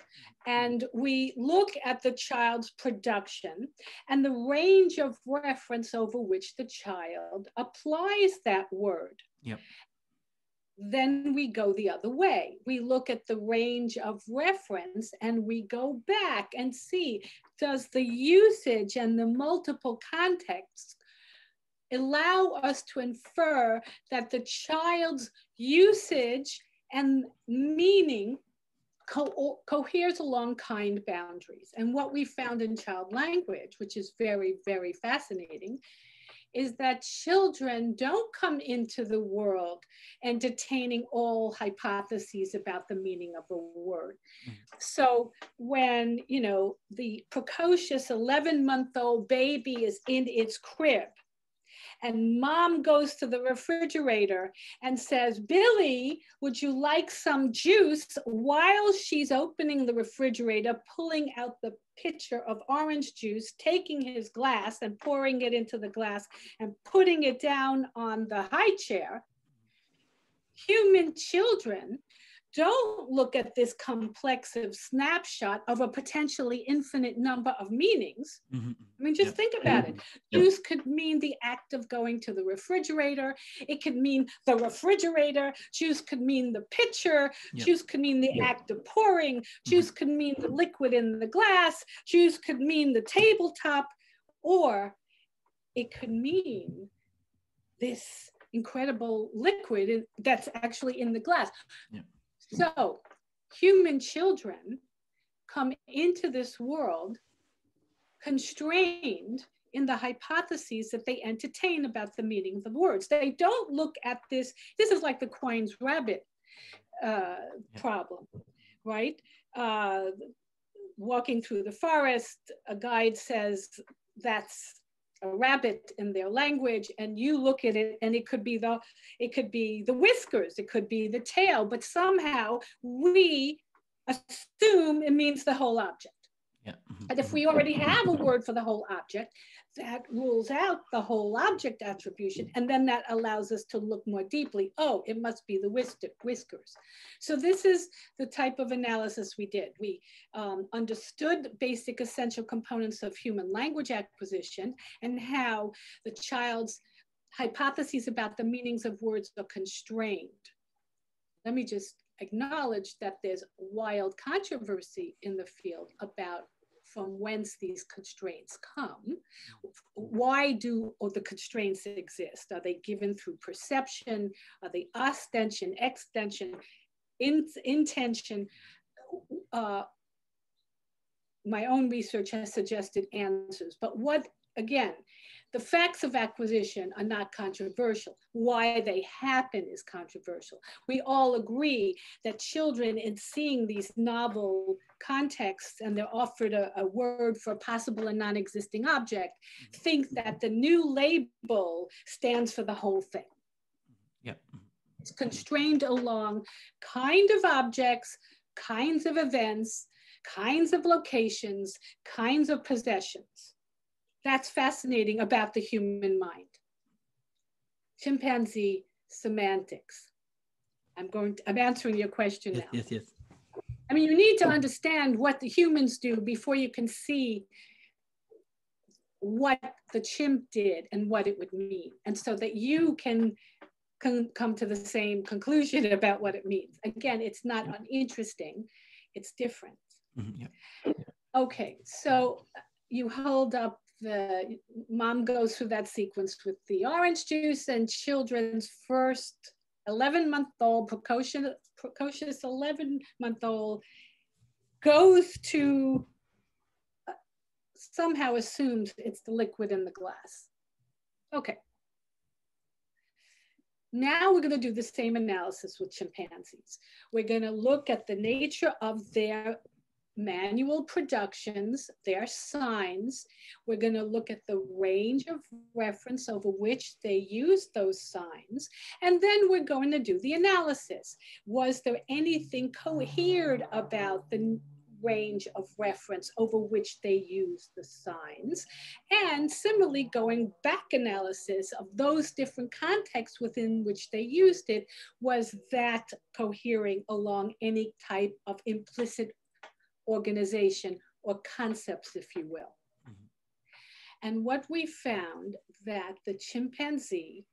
And we look at the child's production and the range of reference over which the child applies that word. Yep. Then we go the other way. We look at the range of reference and we go back and see does the usage and the multiple contexts allow us to infer that the child's usage and meaning co coheres along kind boundaries. And what we found in child language, which is very, very fascinating, is that children don't come into the world entertaining all hypotheses about the meaning of a word. Mm. So when, you know, the precocious 11 month old baby is in its crib and mom goes to the refrigerator and says, Billy, would you like some juice? While she's opening the refrigerator, pulling out the pitcher of orange juice, taking his glass and pouring it into the glass and putting it down on the high chair. Human children don't look at this complexive snapshot of a potentially infinite number of meanings. Mm-hmm. I mean, just yep. think about it. Yep. Juice could mean the act of going to the refrigerator. It could mean the refrigerator. Juice could mean the pitcher. Yep. Juice could mean the act of pouring. Mm-hmm. Juice mm-hmm. could mean the liquid in the glass. Juice could mean the tabletop. Or it could mean this incredible liquid that's actually in the glass. So human children come into this world constrained in the hypotheses that they entertain about the meaning of the words. They don't look at this, this is like the Quine's rabbit uh, problem, right? Uh, walking through the forest, a guide says that's rabbit in their language and you look at it and it could be the it could be the whiskers it could be the tail but somehow we assume it means the whole object yeah. Mm-hmm. and if we already have a word for the whole object that rules out the whole object attribution. And then that allows us to look more deeply. Oh, it must be the whiskers. So this is the type of analysis we did. We um, understood basic essential components of human language acquisition and how the child's hypotheses about the meanings of words are constrained. Let me just acknowledge that there's wild controversy in the field about from whence these constraints come. Why do the constraints exist? Are they given through perception? Are they ostension, extension, in, intention? Uh, my own research has suggested answers, but what, again, the facts of acquisition are not controversial. Why they happen is controversial. We all agree that children, in seeing these novel contexts and they're offered a, a word for a possible and non existing object, think that the new label stands for the whole thing. Yep. It's constrained along kind of objects kinds of events, kinds of locations, kinds of possessions. That's fascinating about the human mind. Chimpanzee semantics. I'm going to, I'm answering your question yes, now. Yes, yes. I mean, you need to understand what the humans do before you can see what the chimp did and what it would mean. And so that you can, come to the same conclusion about what it means. Again, it's not uninteresting, it's different. Mm-hmm, yeah. Okay, so you hold up the mom goes through that sequence with the orange juice and children's first 11 month old precocious, precocious 11 month old goes to uh, somehow assumes it's the liquid in the glass. Okay. Now we're going to do the same analysis with chimpanzees. We're going to look at the nature of their manual productions, their signs. We're going to look at the range of reference over which they use those signs. And then we're going to do the analysis. Was there anything cohered about the range of reference over which they use the signs. And similarly, going back analysis of those different contexts within which they used it, was that cohering along any type of implicit organization or concepts, if you will. Mm-hmm. And what we found that the chimpanzee,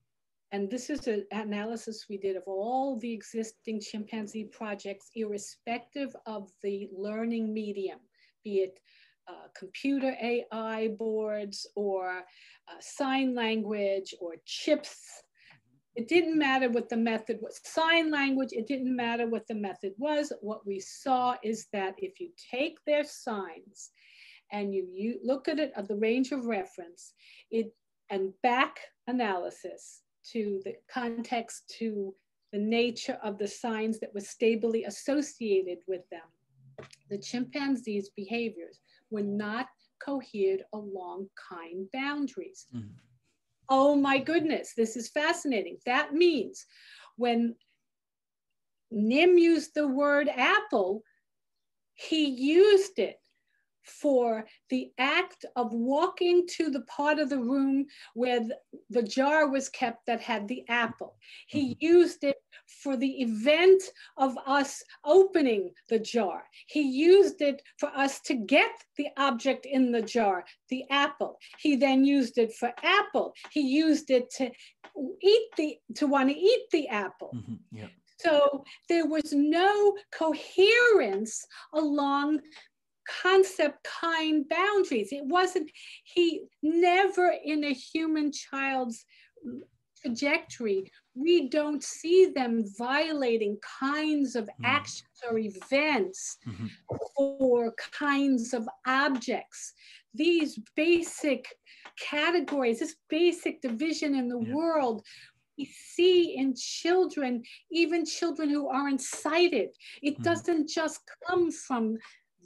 and this is an analysis we did of all the existing chimpanzee projects, irrespective of the learning medium, be it uh, computer AI boards or uh, sign language or chips it didn't matter what the method was. Sign language, it didn't matter what the method was. What we saw is that if you take their signs and you, you look at it at the range of reference, it and back analysis to the context to the nature of the signs that were stably associated with them, the chimpanzees' behaviors were not cohered along kind boundaries. Mm -hmm. Oh my goodness, this is fascinating. That means when Nim used the word apple, he used it for the act of walking to the part of the room where the, the jar was kept that had the apple. He mm-hmm. used it for the event of us opening the jar. He used it for us to get the object in the jar, the apple. He then used it for apple. He used it to eat the to want to eat the apple. Mm-hmm. Yeah. So there was no coherence along concept kind boundaries. It wasn't, he never in a human child's trajectory, we don't see them violating kinds of mm. actions or events mm-hmm. or kinds of objects. These basic categories, this basic division in the yeah. world we see in children, even children who aren't sighted. It mm. doesn't just come from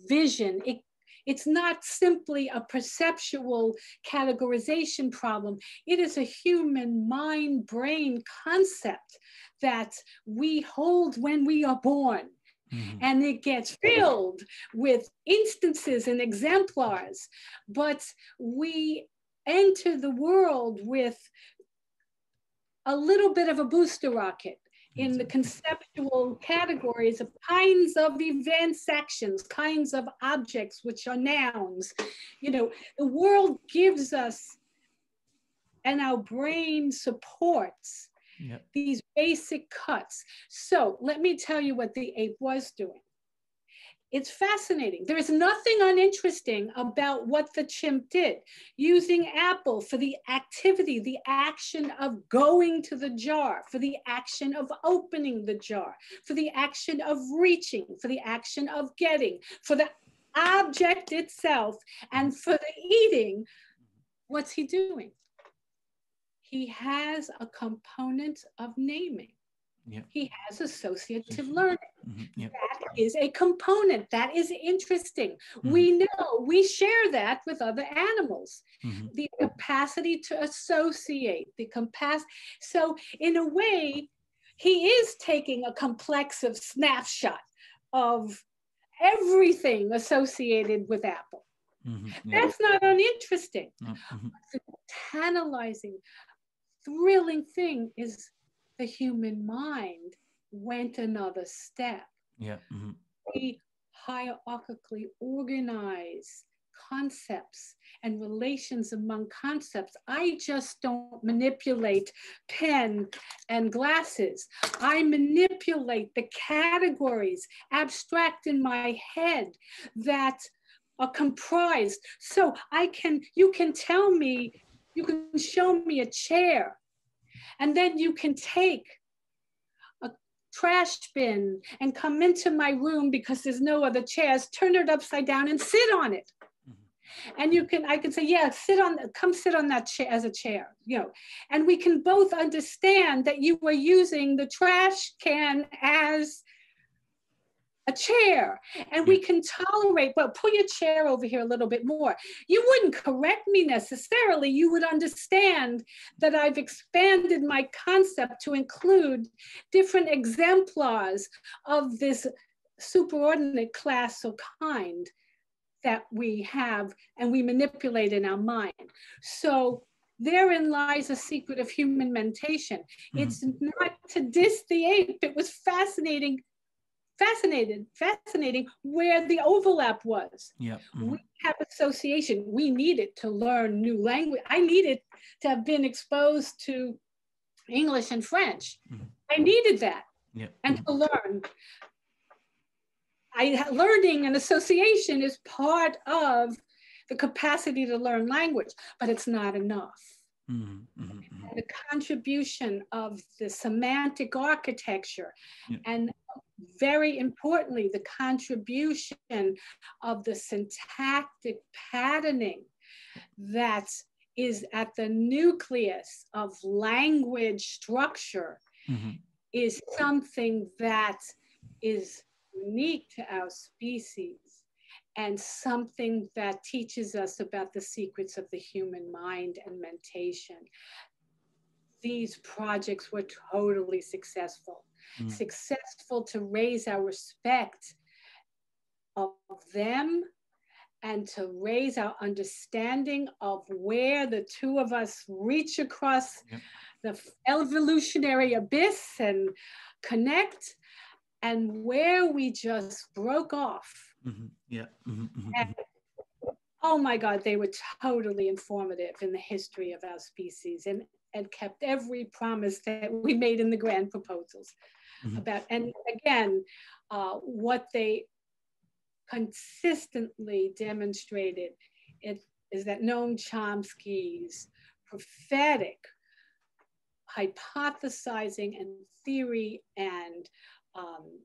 vision. It, it's not simply a perceptual categorization problem. It is a human mind brain concept that we hold when we are born. Mm-hmm. And it gets filled with instances and exemplars, but we enter the world with a little bit of a booster rocket in the conceptual categories of kinds of events, actions, kinds of objects, which are nouns. You know, the world gives us and our brain supports yep. these basic cuts. So let me tell you what the ape was doing. It's fascinating. There is nothing uninteresting about what the chimp did. Using apple for the activity, the action of going to the jar, for the action of opening the jar, for the action of reaching, for the action of getting, for the object itself, and for the eating. What's he doing? He has a component of naming. Yep. He has associative learning. Mm-hmm. Yep. That is a component. That is interesting. Mm-hmm. We know we share that with other animals. Mm-hmm. The capacity to associate, the capacity. So, in a way, he is taking a complexive snapshot of everything associated with Apple. Mm-hmm. That's not uninteresting. Mm-hmm. The tantalizing, thrilling thing is the human mind went another step. Yeah. Mm-hmm. We hierarchically organize concepts and relations among concepts. I just don't manipulate pen and glasses. I manipulate the categories abstract in my head that are comprised. So I can, you can tell me, you can show me a chair, and then you can take a trash bin and come into my room because there's no other chairs, turn it upside down and sit on it. Mm-hmm. And you can i can say yeah sit on come sit on that chair as a chair you know. And we can both understand that you were using the trash can as a chair and we can tolerate but pull your chair over here a little bit more you wouldn't correct me necessarily you would understand that i've expanded my concept to include different exemplars of this superordinate class or kind that we have and we manipulate in our mind. So therein lies a secret of human mentation. Mm-hmm. It's not to diss the ape. It was fascinating, fascinated, fascinating where the overlap was. Yeah. Mm-hmm. We have association. We needed to learn new language. I needed to have been exposed to English and French. Mm-hmm. I needed that. Yeah. And to learn I, learning and association is part of the capacity to learn language, but it's not enough. Mm-hmm, mm-hmm. mm-hmm. The contribution of the semantic architecture, yeah. and very importantly, the contribution of the syntactic patterning that is at the nucleus of language structure mm-hmm. is something that is unique to our species and something that teaches us about the secrets of the human mind and mentation. These projects were totally successful, mm. successful to raise our respect of them and to raise our understanding of where the two of us reach across yep. the evolutionary abyss and connect and where we just broke off. Mm-hmm. Yeah. Mm-hmm. mm-hmm. And, oh my God, they were totally informative in the history of our species and, and kept every promise that we made in the grand proposals mm-hmm. about. And again, uh, what they consistently demonstrated it, is that Noam Chomsky's prophetic hypothesizing and theory and um,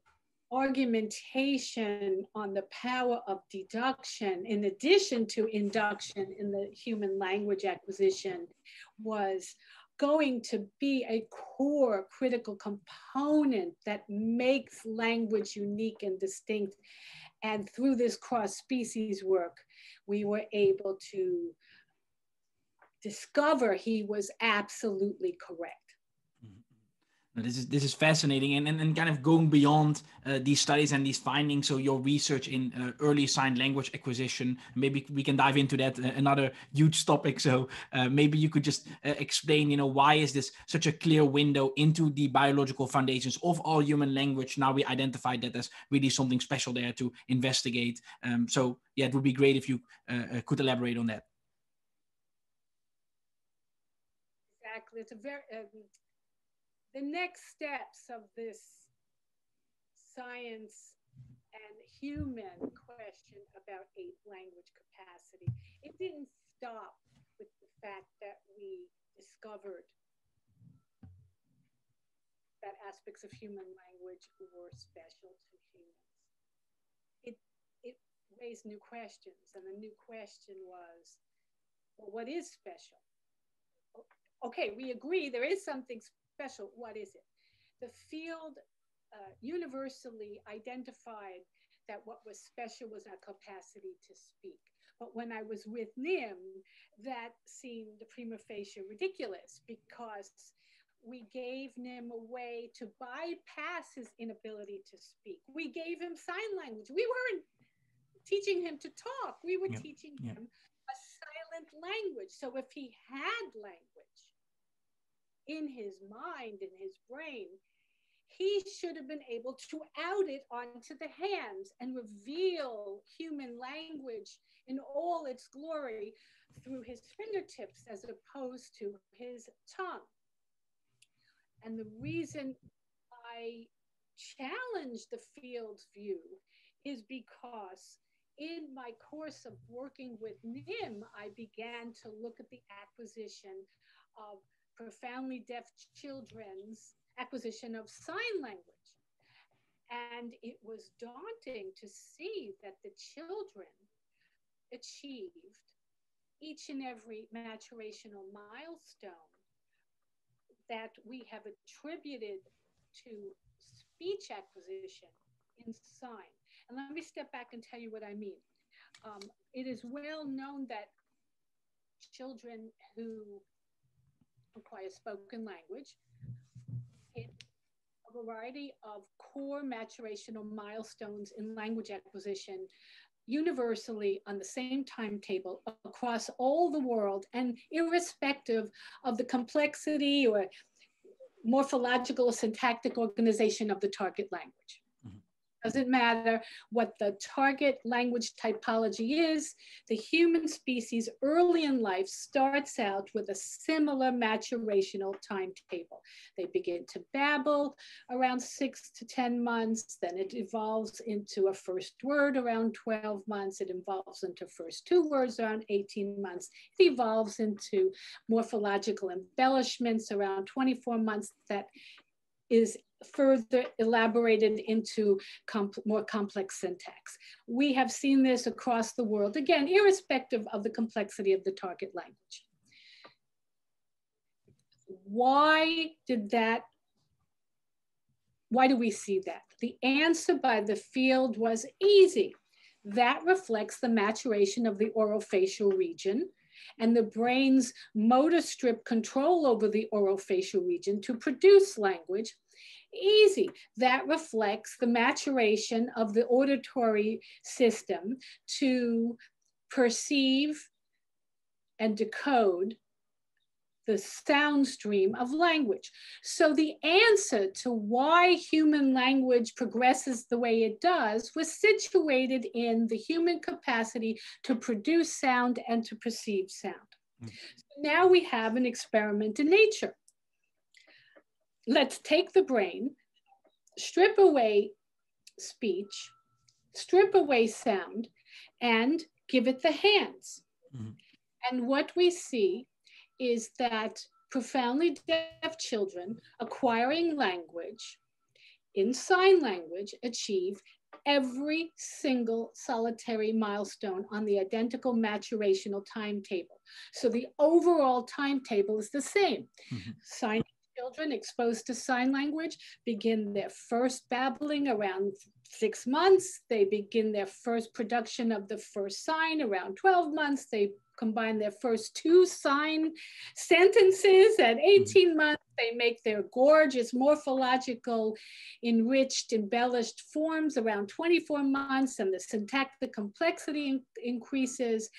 argumentation on the power of deduction in addition to induction in the human language acquisition was going to be a core critical component that makes language unique and distinct. And through this cross species work, we were able to discover he was absolutely correct. This is this is fascinating and, and, and kind of going beyond uh, these studies and these findings. So your research in uh, early assigned language acquisition, maybe we can dive into that uh, another huge topic. So uh, maybe you could just uh, explain, you know, why is this such a clear window into the biological foundations of all human language? Now we identified that as really something special there to investigate. Um, so yeah, it would be great if you uh, could elaborate on that. Exactly, it's a very um, the next steps of this science and human question about ape language capacity, it didn't stop with the fact that we discovered that aspects of human language were special to humans. It, it raised new questions, and the new question was, well, what is special? Okay, we agree there is something special, what is it? The field uh, universally identified that what was special was our capacity to speak. But when I was with Nim, that seemed prima facie ridiculous because we gave Nim a way to bypass his inability to speak. We gave him sign language. We weren't teaching him to talk, we were teaching him a silent language. So if he had language in his mind, in his brain, he should have been able to out it onto the hands and reveal human language in all its glory through his fingertips as opposed to his tongue. And the reason I challenge the field's view is because in my course of working with NIM, I began to look at the acquisition of profoundly deaf children's acquisition of sign language. And it was daunting to see that the children achieved each and every maturational milestone that we have attributed to speech acquisition in sign. And let me step back and tell you what I mean. Um, it is well known that children who acquire spoken language hit a variety of core maturational milestones in language acquisition universally on the same timetable across all the world and irrespective of the complexity or morphological or syntactic organization of the target language. Doesn't matter what the target language typology is, the human species early in life starts out with a similar maturational timetable. They begin to babble around six to 10 months, then it evolves into a first word around 12 months, it evolves into first two words around 18 months, it evolves into morphological embellishments around 24 months that is further elaborated into more complex syntax. We have seen this across the world, again, irrespective of the complexity of the target language. Why did that, why do we see that? The answer by the field was easy. That reflects the maturation of the orofacial region and the brain's motor strip control over the orofacial region to produce language Easy. That reflects the maturation of the auditory system to perceive and decode the sound stream of language. So the answer to why human language progresses the way it does was situated in the human capacity to produce sound and to perceive sound. Mm. So now we have an experiment in nature let's take the brain, strip away speech, strip away sound, and give it the hands. Mm-hmm. And what we see is that profoundly deaf children acquiring language in sign language achieve every single solitary milestone on the identical maturational timetable. So the overall timetable is the same. Mm-hmm. Sign children exposed to sign language begin their first babbling around six months. They begin their first production of the first sign around 12 months. They combine their first two sign sentences at mm-hmm. 18 months. They make their gorgeous morphological, enriched, embellished forms around 24 months, and the syntactic complexity in increases.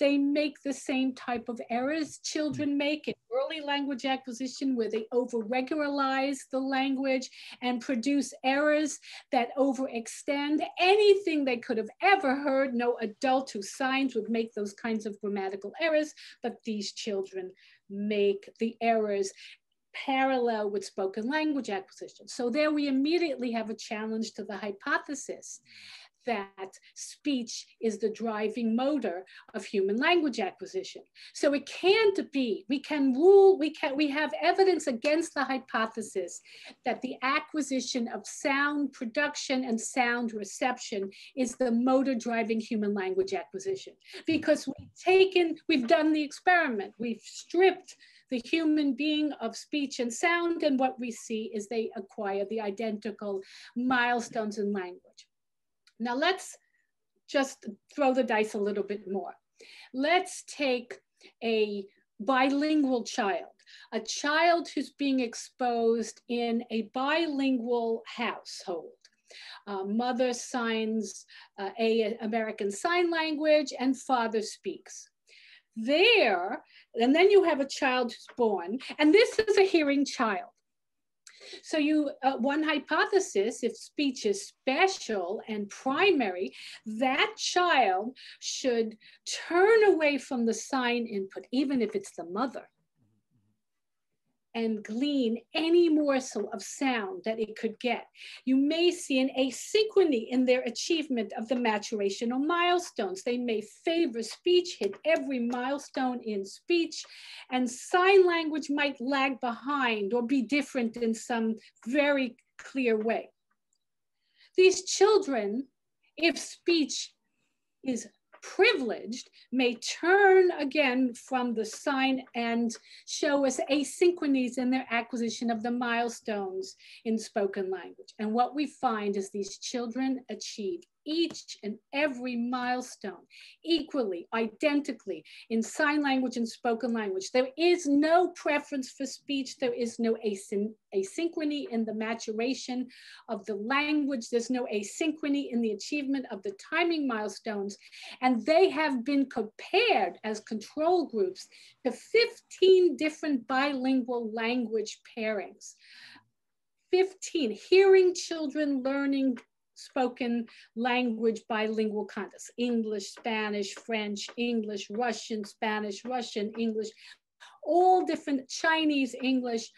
They make the same type of errors children mm. make in early language acquisition, where they over regularize the language and produce errors that overextend anything they could have ever heard. No adult who signs would make those kinds of grammatical errors, but these children make the errors parallel with spoken language acquisition. So there we immediately have a challenge to the hypothesis that speech is the driving motor of human language acquisition. So it can't be, we can rule, we can we have evidence against the hypothesis that the acquisition of sound production and sound reception is the motor driving human language acquisition. Because we've taken, we've done the experiment, we've stripped the human being of speech and sound, and what we see is they acquire the identical milestones in language. Now let's just throw the dice a little bit more. Let's take a bilingual child a child who's being exposed in a bilingual household. Uh, mother signs uh, a American Sign Language and father speaks. There, and then you have a child who's born, and this is a hearing child. So you, uh, one hypothesis, if speech is special and primary, that child should turn away from the sign input, even if it's the mother and glean any morsel of sound that it could get. You may see an asynchrony in their achievement of the maturational milestones. They may favor speech, hit every milestone in speech, and sign language might lag behind or be different in some very clear way. These children, if speech is privileged may turn again from the sign and show us asynchronies in their acquisition of the milestones in spoken language. And what we find is these children achieve each and every milestone equally, identically in sign language and spoken language. There is no preference for speech. There is no asyn asynchrony in the maturation of the language. There's no asynchrony in the achievement of the timing milestones. And they have been compared as control groups to 15 different bilingual language pairings. 15 hearing children learning spoken language bilingual context English, Spanish, French, English, Russian, Spanish, Russian, English, all different Chinese, English,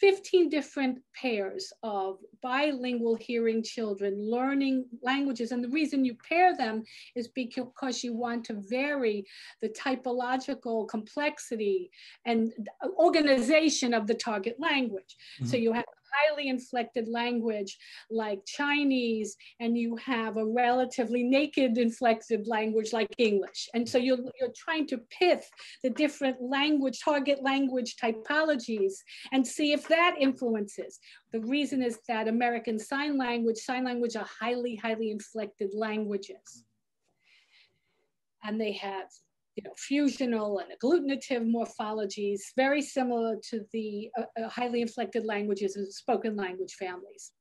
15 different pairs of bilingual hearing children learning languages. And the reason you pair them is because you want to vary the typological complexity and organization of the target language. Mm -hmm. So you have highly inflected language like Chinese, and you have a relatively naked inflected language like English. And so you're, you're trying to pith the different language, target language typologies and see if that influences. The reason is that American Sign Language, Sign Language are highly, highly inflected languages. And they have you know, fusional and agglutinative morphologies, very similar to the uh, uh, highly inflected languages of spoken language families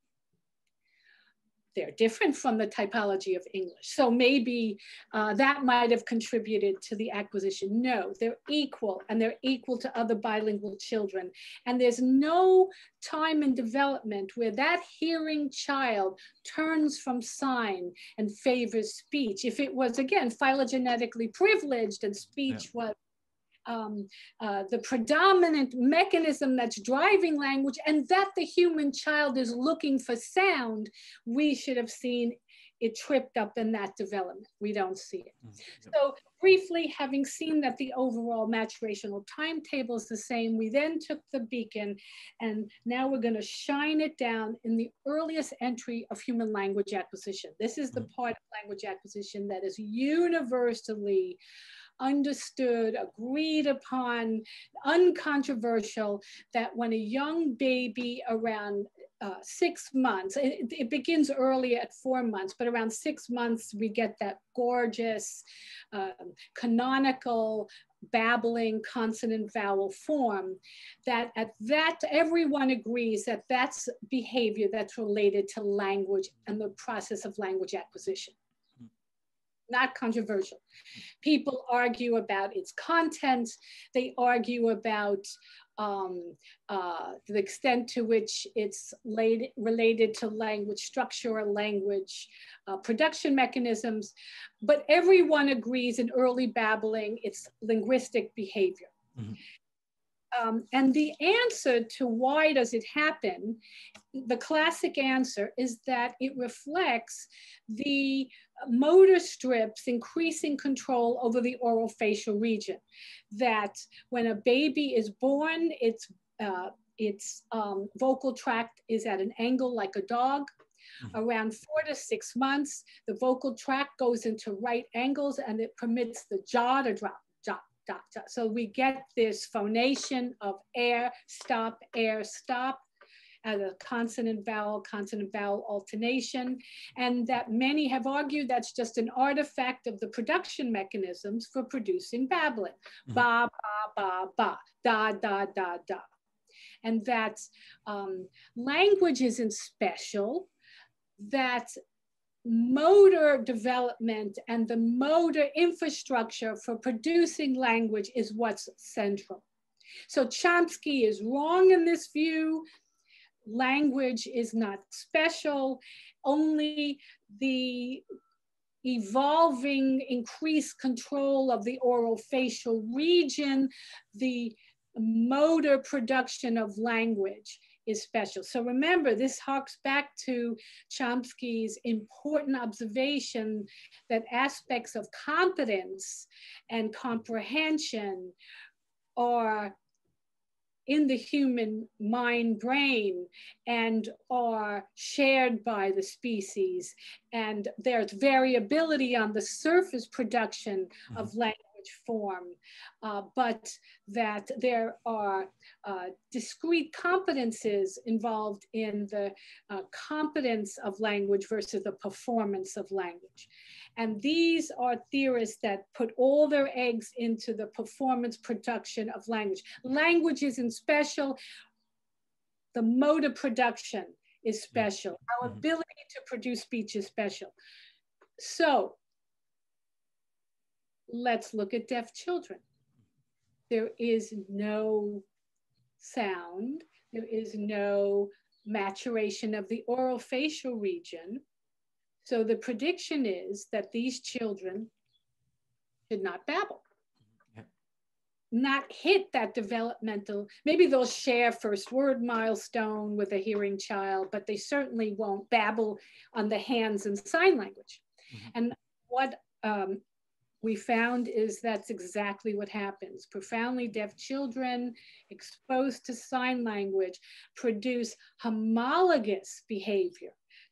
they're different from the typology of English. So maybe uh, that might have contributed to the acquisition. No, they're equal and they're equal to other bilingual children. And there's no time in development where that hearing child turns from sign and favors speech. If it was, again, phylogenetically privileged and speech yeah. was um, uh, the predominant mechanism that's driving language and that the human child is looking for sound, we should have seen it tripped up in that development. We don't see it. Mm -hmm. So briefly, having seen that the overall maturational timetable is the same, we then took the beacon and now we're gonna shine it down in the earliest entry of human language acquisition. This is the mm part of language acquisition that is universally understood, agreed upon, uncontroversial that when a young baby around uh, six months, it, it, begins early at four months, but around six months, we get that gorgeous um, canonical babbling consonant vowel form that at that everyone agrees that that's behavior that's related to language and the process of language acquisition not controversial. People argue about its content. They argue about um, uh, the extent to which it's laid, related to language structure or language uh, production mechanisms. But everyone agrees in early babbling, it's linguistic behavior. Mm -hmm. Um, and the answer to why does it happen, the classic answer is that it reflects the motor strips increasing control over the oral facial region. That when a baby is born, its, uh, its um, vocal tract is at an angle like a dog. Mm-hmm. Around four to six months, the vocal tract goes into right angles and it permits the jaw to drop So we get this phonation of air, stop, air, stop. As a consonant vowel, consonant vowel alternation, and that many have argued that's just an artifact of the production mechanisms for producing babbling. Mm-hmm. Ba, ba, ba, ba, da, da, da, da. And that um, language isn't special, that motor development and the motor infrastructure for producing language is what's central. So Chomsky is wrong in this view. Language is not special, only the evolving increased control of the oral facial region, the motor production of language is special. So remember, this harks back to Chomsky's important observation that aspects of competence and comprehension are in the human mind brain and are shared by the species. And there's variability on the surface production of mm-hmm. language form, uh, but that there are uh, discrete competences involved in the uh, competence of language versus the performance of language. And these are theorists that put all their eggs into the performance production of language. Language isn't special, the mode of production is mm-hmm. special. Our mm-hmm. ability to produce speech is special. So let's look at deaf children. There is no sound, there is no maturation of the oral facial region. So the prediction is that these children should not babble. Not hit that developmental, maybe they'll share first word milestone with a hearing child, but they certainly won't babble on the hands and sign language. Mm-hmm. And what um, we found is that's exactly what happens. Profoundly deaf children exposed to sign language produce homologous behavior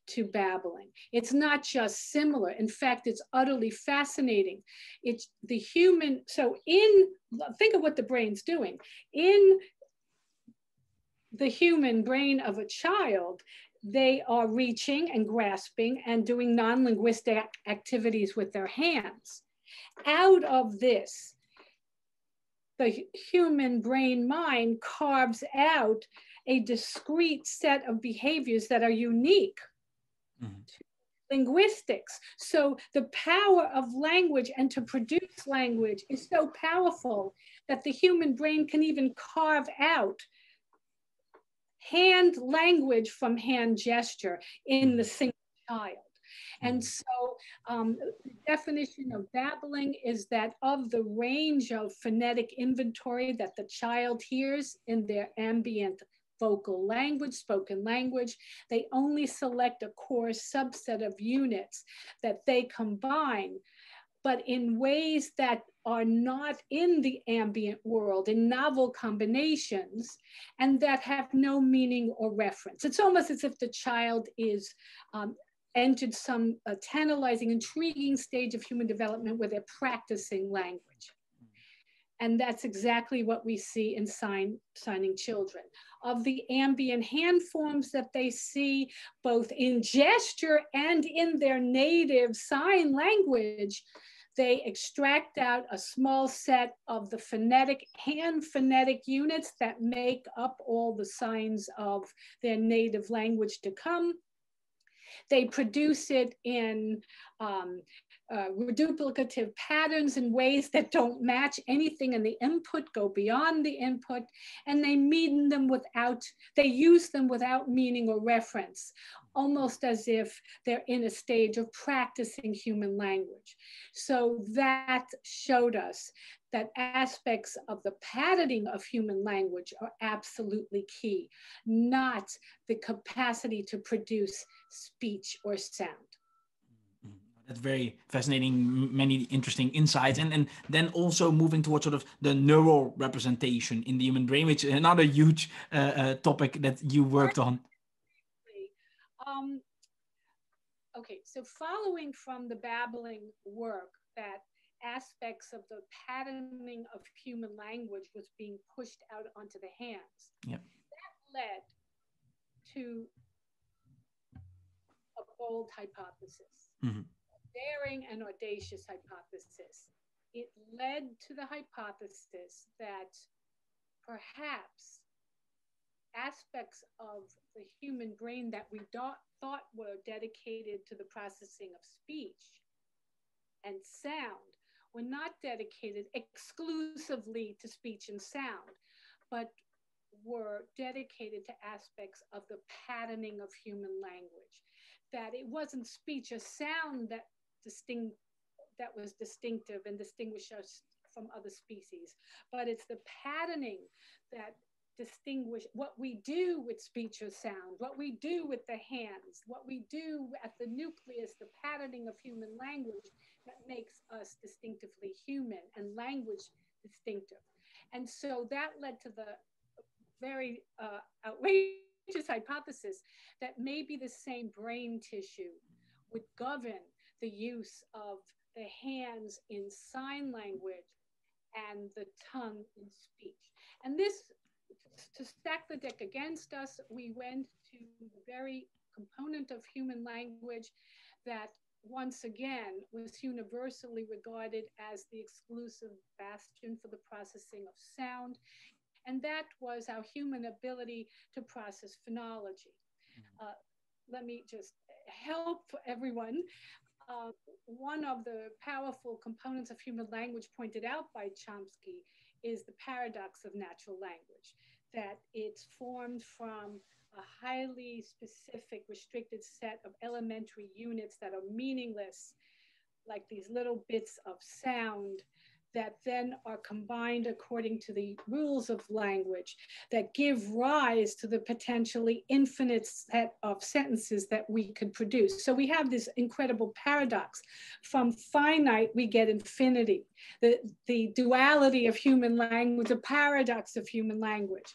to babbling. It's not just similar. In fact, it's utterly fascinating. It's the human, so in, think of what the brain's doing. In the human brain of a child, they are reaching and grasping and doing non-linguistic activities with their hands out of this, the human brain mind carves out a discrete set of behaviors that are unique mm-hmm. linguistics. So the power of language and to produce language is so powerful that the human brain can even carve out hand language from hand gesture in the mm-hmm. single child. And mm. so um, the definition of babbling is that of the range of phonetic inventory that the child hears in their ambient vocal language, spoken language, they only select a core subset of units that they combine, but in ways that are not in the ambient world, in novel combinations, and that have no meaning or reference. It's almost as if the child is um, entered some uh, tantalizing, intriguing stage of human development where they're practicing language. And that's exactly what we see in sign, signing children. Of the ambient hand forms that they see, both in gesture and in their native sign language, they extract out a small set of the phonetic, hand phonetic units that make up all the signs of their native language to come. They produce it in um, uh, duplicative patterns in ways that don't match anything in the input, go beyond the input, and they mean them without, they use them without meaning or reference, almost as if they're in a stage of practicing human language. So that showed us that aspects of the patterning of human language are absolutely key, not the capacity to produce speech or sound. That's very fascinating, many interesting insights. And, and then also moving towards sort of the neural representation in the human brain, which is another huge uh, uh, topic that you worked on. Um, okay, so following from the babbling work that aspects of the patterning of human language was being pushed out onto the hands. Yep. That led to a bold hypothesis, mm-hmm. Daring and audacious hypothesis. It led to the hypothesis that perhaps aspects of the human brain that we thought were dedicated to the processing of speech and sound were not dedicated exclusively to speech and sound, but were dedicated to aspects of the patterning of human language. That it wasn't speech or sound that distinct that was distinctive and distinguished us from other species, but it's the patterning that distinguish what we do with speech or sound, what we do with the hands, what we do at the nucleus, the patterning of human language that makes us distinctively human and language distinctive. And so that led to the very uh, outrageous hypothesis that maybe the same brain tissue would govern the use of the hands in sign language and the tongue in speech. And this, to stack the deck against us, we went to the very component of human language that once again was universally regarded as the exclusive bastion for the processing of sound. And that was our human ability to process phonology. Mm-hmm. Uh, let me just help everyone. Uh, one of the powerful components of human language pointed out by Chomsky is the paradox of natural language, that it's formed from a highly specific, restricted set of elementary units that are meaningless, like these little bits of sound that then are combined according to the rules of language that give rise to the potentially infinite set of sentences that we could produce. So we have this incredible paradox. From finite, we get infinity, the, the duality of human language, the paradox of human language.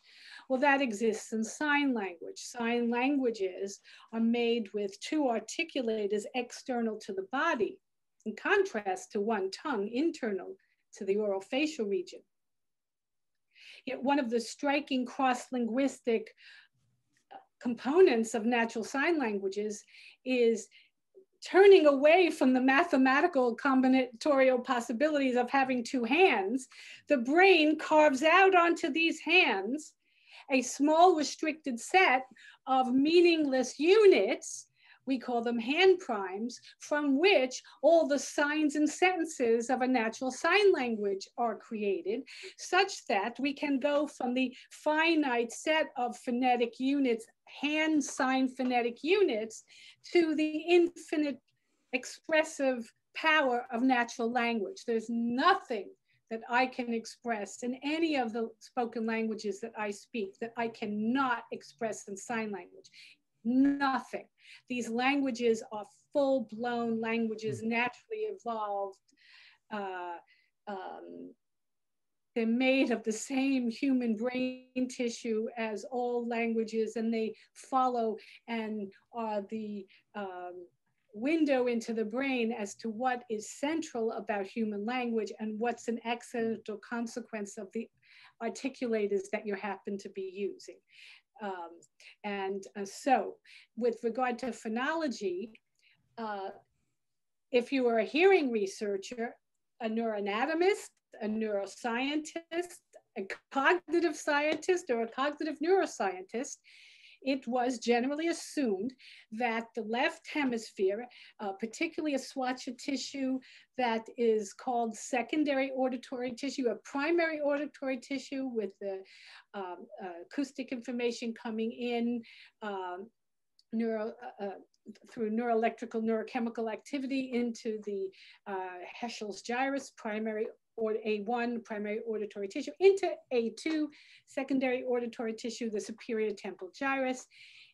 Well, that exists in sign language. Sign languages are made with two articulators external to the body, in contrast to one tongue internal to the oral facial region. Yet one of the striking cross-linguistic uh, components of natural sign languages is turning away from the mathematical combinatorial possibilities of having two hands, the brain carves out onto these hands a small restricted set of meaningless units, we call them hand primes, from which all the signs and sentences of a natural sign language are created, such that we can go from the finite set of phonetic units, hand sign phonetic units, to the infinite expressive power of natural language. There's nothing that I can express in any of the spoken languages that I speak that I cannot express in sign language. Nothing. These languages are full blown languages, hmm. naturally evolved. Uh, um, they're made of the same human brain tissue as all languages, and they follow and are the um, window into the brain as to what is central about human language and what's an accidental consequence of the articulators that you happen to be using. Um, and uh, so, with regard to phonology, uh, if you are a hearing researcher, a neuroanatomist, a neuroscientist, a cognitive scientist, or a cognitive neuroscientist, it was generally assumed that the left hemisphere, uh, particularly a swatch of tissue that is called secondary auditory tissue, a primary auditory tissue with the um, acoustic information coming in, um, neuro, uh, uh through neuroelectrical neurochemical activity into the uh, Heschl's gyrus, primary or A1, primary auditory tissue, into A2, secondary auditory tissue, the superior temporal gyrus.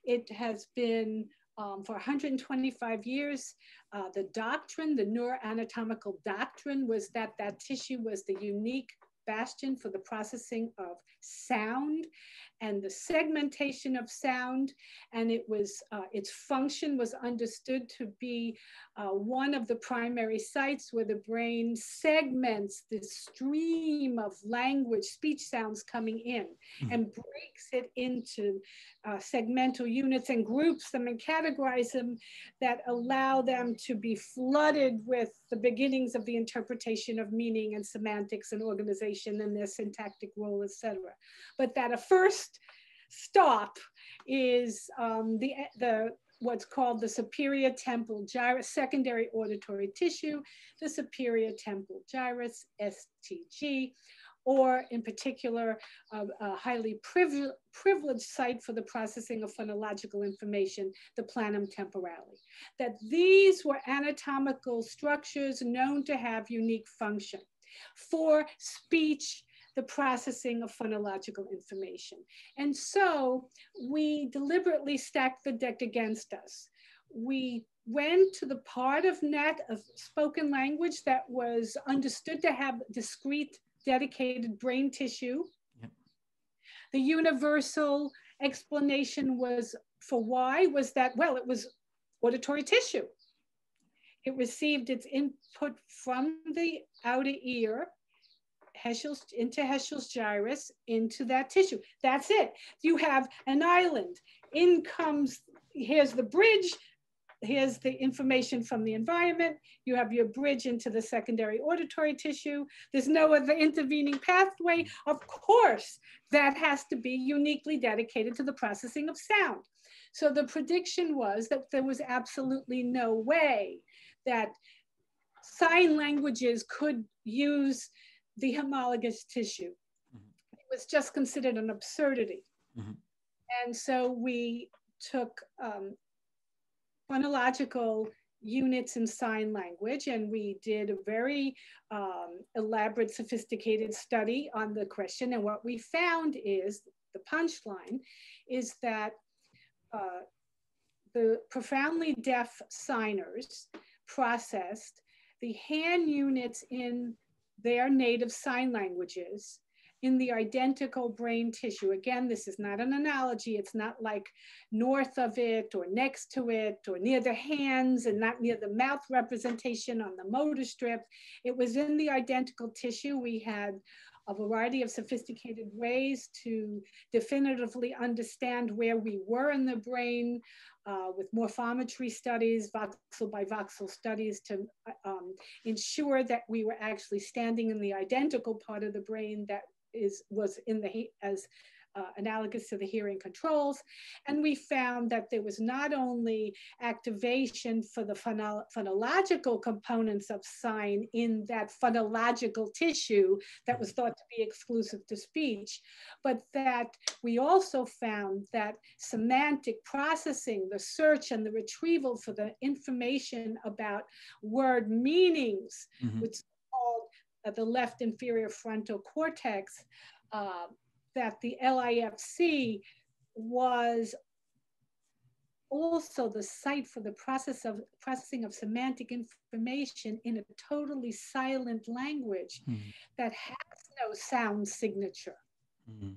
It has been um, for 125 years. Uh, the doctrine, the neuroanatomical doctrine was that that tissue was the unique bastion for the processing of sound and the segmentation of sound. And it was, uh, its function was understood to be uh, one of the primary sites where the brain segments the stream of language, speech sounds coming in mm and breaks it into uh, segmental units and groups them and categorize them that allow them to be flooded with the beginnings of the interpretation of meaning and semantics and organization and their syntactic role, etc. But that a first stop is um, the, the what's called the superior temporal gyrus, secondary auditory tissue, the superior temporal gyrus, STG, or in particular, uh, a highly privileged, privileged site for the processing of phonological information, the planum temporale. That these were anatomical structures known to have unique function for speech, the processing of phonological information. And so we deliberately stacked the deck against us. We went to the part of net of spoken language that was understood to have discrete dedicated brain tissue. Yep. The universal explanation was for why was that, well, it was auditory tissue. It received its input from the outer ear Heschl's, into Heschl's gyrus into that tissue. That's it. You have an island. In comes, here's the bridge, here's the information from the environment. You have your bridge into the secondary auditory tissue. There's no other intervening pathway. Of course, that has to be uniquely dedicated to the processing of sound. So the prediction was that there was absolutely no way that sign languages could use the homologous tissue. Mm -hmm. It was just considered an absurdity. Mm -hmm. And so we took um, phonological units in sign language, and we did a very um, elaborate, sophisticated study on the question. And what we found is the punchline is that uh, the profoundly deaf signers processed the hand units in their native sign languages in the identical brain tissue. Again, this is not an analogy. It's not like north of it or next to it or near the hands and not near the mouth representation on the motor strip. It was in the identical tissue. We had a variety of sophisticated ways to definitively understand where we were in the brain uh, with morphometry studies, voxel by voxel studies to um, ensure that we were actually standing in the identical part of the brain that is was in the as uh, analogous to the hearing controls. And we found that there was not only activation for the phonolo phonological components of sign in that phonological tissue that was thought to be exclusive to speech, but that we also found that semantic processing, the search and the retrieval for the information about word meanings, mm -hmm. which the left inferior frontal cortex, uh, that the LIFC was also the site for the process of processing of semantic information in a totally silent language mm -hmm. that has no sound signature. Mm -hmm.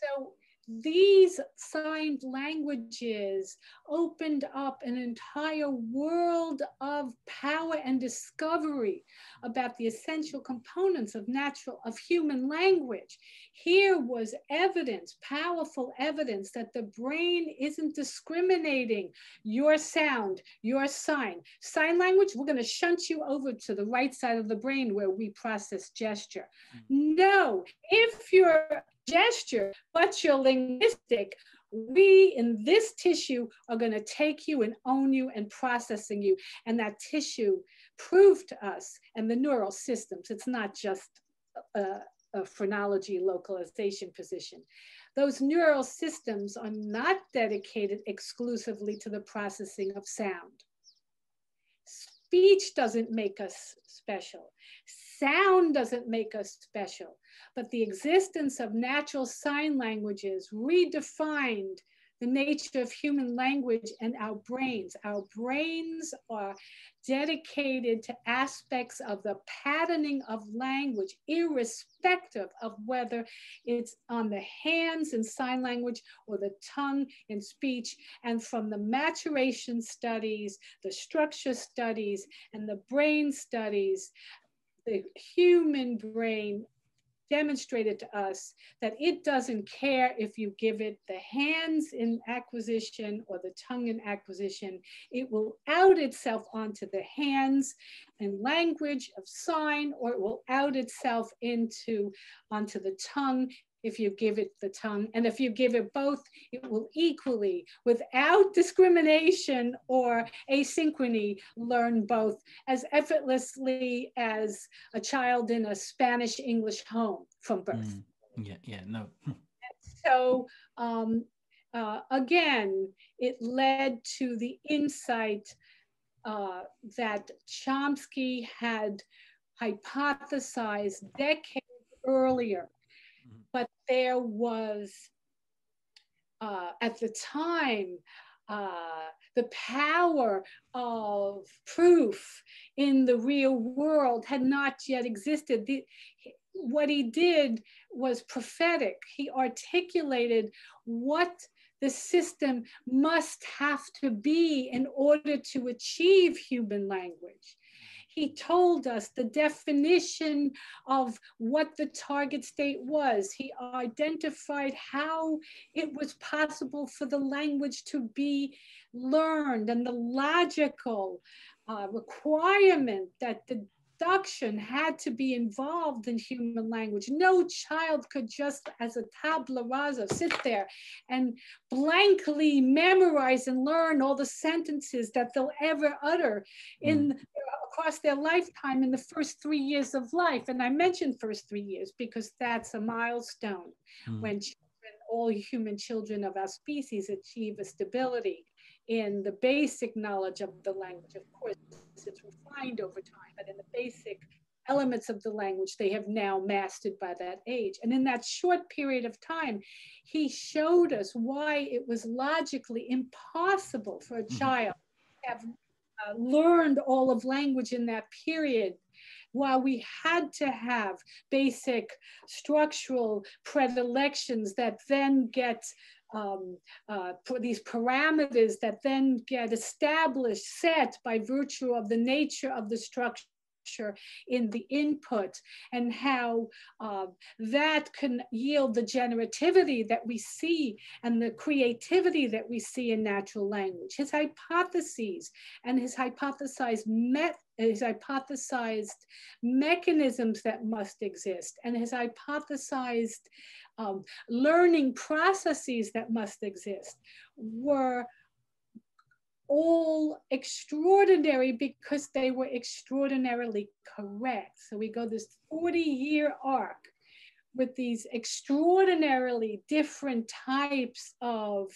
So these signed languages opened up an entire world of power and discovery about the essential components of natural of human language. Here was evidence powerful evidence that the brain isn't discriminating your sound your sign. Sign language we're going to shunt you over to the right side of the brain where we process gesture. Mm-hmm. no if you're gesture, but you're linguistic, we in this tissue are going to take you and own you and processing you. And that tissue proved to us and the neural systems, it's not just a, a phrenology localization position. Those neural systems are not dedicated exclusively to the processing of sound. Speech doesn't make us special. Sound doesn't make us special but the existence of natural sign languages redefined the nature of human language and our brains. Our brains are dedicated to aspects of the patterning of language, irrespective of whether it's on the hands in sign language or the tongue in speech. And from the maturation studies, the structure studies, and the brain studies, the human brain demonstrated to us that it doesn't care if you give it the hands in acquisition or the tongue in acquisition. It will out itself onto the hands and language of sign, or it will out itself into onto the tongue if you give it the tongue. And if you give it both, it will equally, without discrimination or asynchrony, learn both as effortlessly as a child in a Spanish English home from birth. Mm. Yeah, yeah, no. so um, uh, again, it led to the insight uh, that Chomsky had hypothesized decades earlier there was, uh, at the time, uh, the power of proof in the real world had not yet existed. The, what he did was prophetic. He articulated what the system must have to be in order to achieve human language he told us the definition of what the target state was. He identified how it was possible for the language to be learned and the logical uh, requirement that the deduction had to be involved in human language. No child could just, as a tabula rasa, sit there and blankly memorize and learn all the sentences that they'll ever utter in mm. Across their lifetime in the first three years of life. And I mentioned first three years because that's a milestone mm. when children, all human children of our species achieve a stability in the basic knowledge of the language. Of course, it's refined over time, but in the basic elements of the language they have now mastered by that age. And in that short period of time, he showed us why it was logically impossible for a mm-hmm. child to have uh, learned all of language in that period while we had to have basic structural predilections that then get um, uh, these parameters that then get established, set by virtue of the nature of the structure in the input and how uh, that can yield the generativity that we see and the creativity that we see in natural language. His hypotheses and his hypothesized met his hypothesized mechanisms that must exist and his hypothesized um, learning processes that must exist were all extraordinary because they were extraordinarily correct. So we go this 40 year arc with these extraordinarily different types of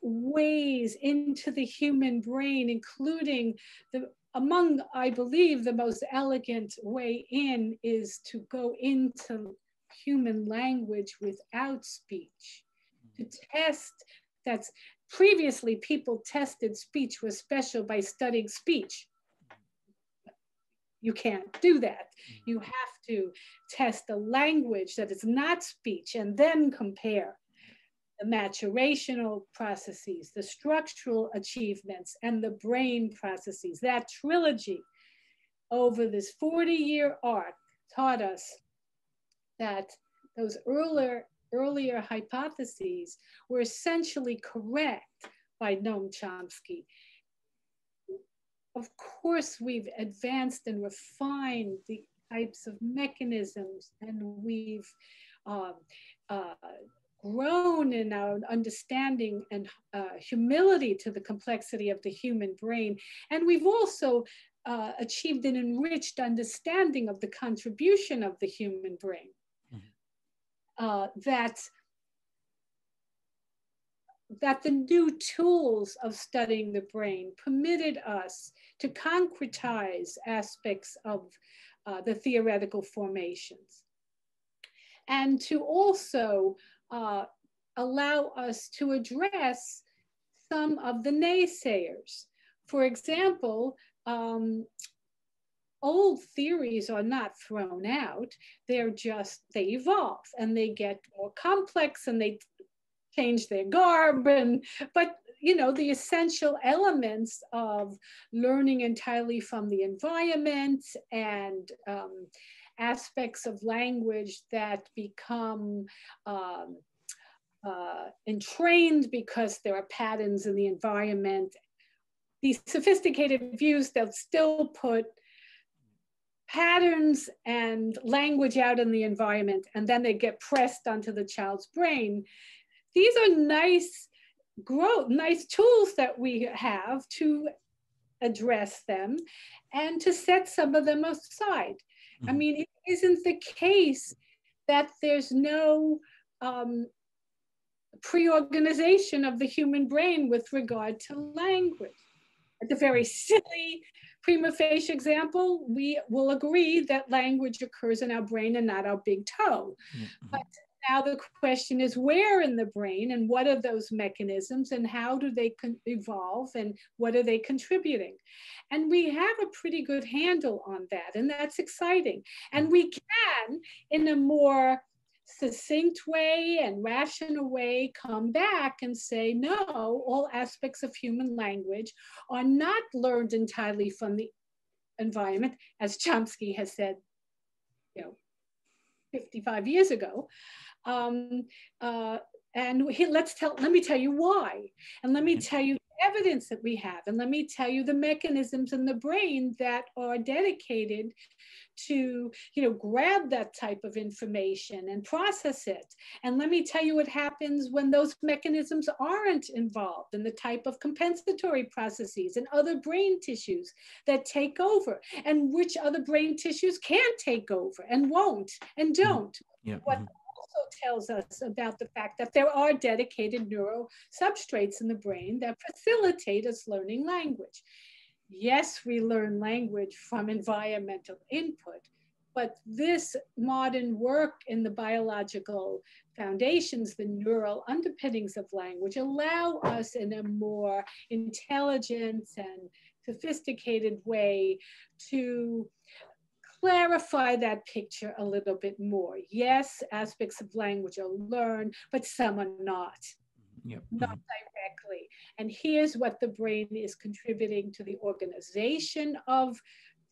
ways into the human brain, including the among, I believe, the most elegant way in is to go into human language without speech, to test that's previously people tested speech was special by studying speech. You can't do that. Mm-hmm. You have to test a language that is not speech and then compare the maturational processes, the structural achievements, and the brain processes. That trilogy over this 40 year arc taught us that those earlier, earlier hypotheses were essentially correct by Noam Chomsky. Of course, we've advanced and refined the types of mechanisms and we've uh, uh, grown in our understanding and uh, humility to the complexity of the human brain. And we've also uh, achieved an enriched understanding of the contribution of the human brain uh, that that the new tools of studying the brain permitted us to concretize aspects of uh, the theoretical formations and to also uh, allow us to address some of the naysayers. For example, um, old theories are not thrown out, they're just, they evolve and they get more complex and they change their garb and, but you know, the essential elements of learning entirely from the environment and um, aspects of language that become um, uh, entrained because there are patterns in the environment. These sophisticated views, they'll still put patterns and language out in the environment, and then they get pressed onto the child's brain. These are nice growth, nice tools that we have to address them and to set some of them aside. Mm-hmm. I mean, it isn't the case that there's no um, pre-organization of the human brain with regard to language. At the very silly prima facie example, we will agree that language occurs in our brain and not our big toe. Mm-hmm. But now the question is where in the brain and what are those mechanisms and how do they evolve and what are they contributing? And we have a pretty good handle on that, and that's exciting. And we can, in a more succinct way and rational way come back and say, no, all aspects of human language are not learned entirely from the environment, as Chomsky has said, you know, 55 years ago. Um, uh, and he, let's tell, let me tell you why. And let me mm-hmm. tell you evidence that we have. And let me tell you the mechanisms in the brain that are dedicated to, you know, grab that type of information and process it. And let me tell you what happens when those mechanisms aren't involved and the type of compensatory processes and other brain tissues that take over and which other brain tissues can take over and won't and mm-hmm. don't. Yeah. What mm-hmm also tells us about the fact that there are dedicated neural substrates in the brain that facilitate us learning language. Yes, we learn language from environmental input, but this modern work in the biological foundations, the neural underpinnings of language, allow us in a more intelligent and sophisticated way to clarify that picture a little bit more. Yes, aspects of language are learned, but some are not. Yep. Not directly. And here's what the brain is contributing to the organization of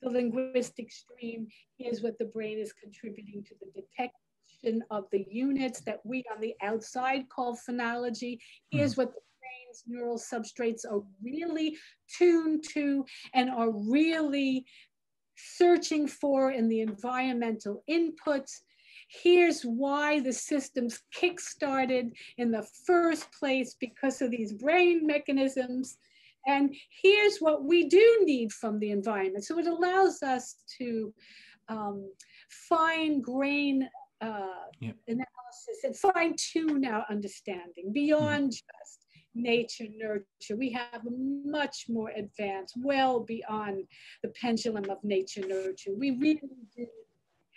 the linguistic stream. Here's what the brain is contributing to the detection of the units that we on the outside call phonology. Here's mm. what the brain's neural substrates are really tuned to and are really searching for in the environmental inputs. Here's why the systems kick-started in the first place because of these brain mechanisms. And here's what we do need from the environment. So it allows us to um, fine grain uh, yep. analysis and fine tune our understanding beyond mm. just nature nurture. We have much more advanced, well beyond the pendulum of nature nurture. We really do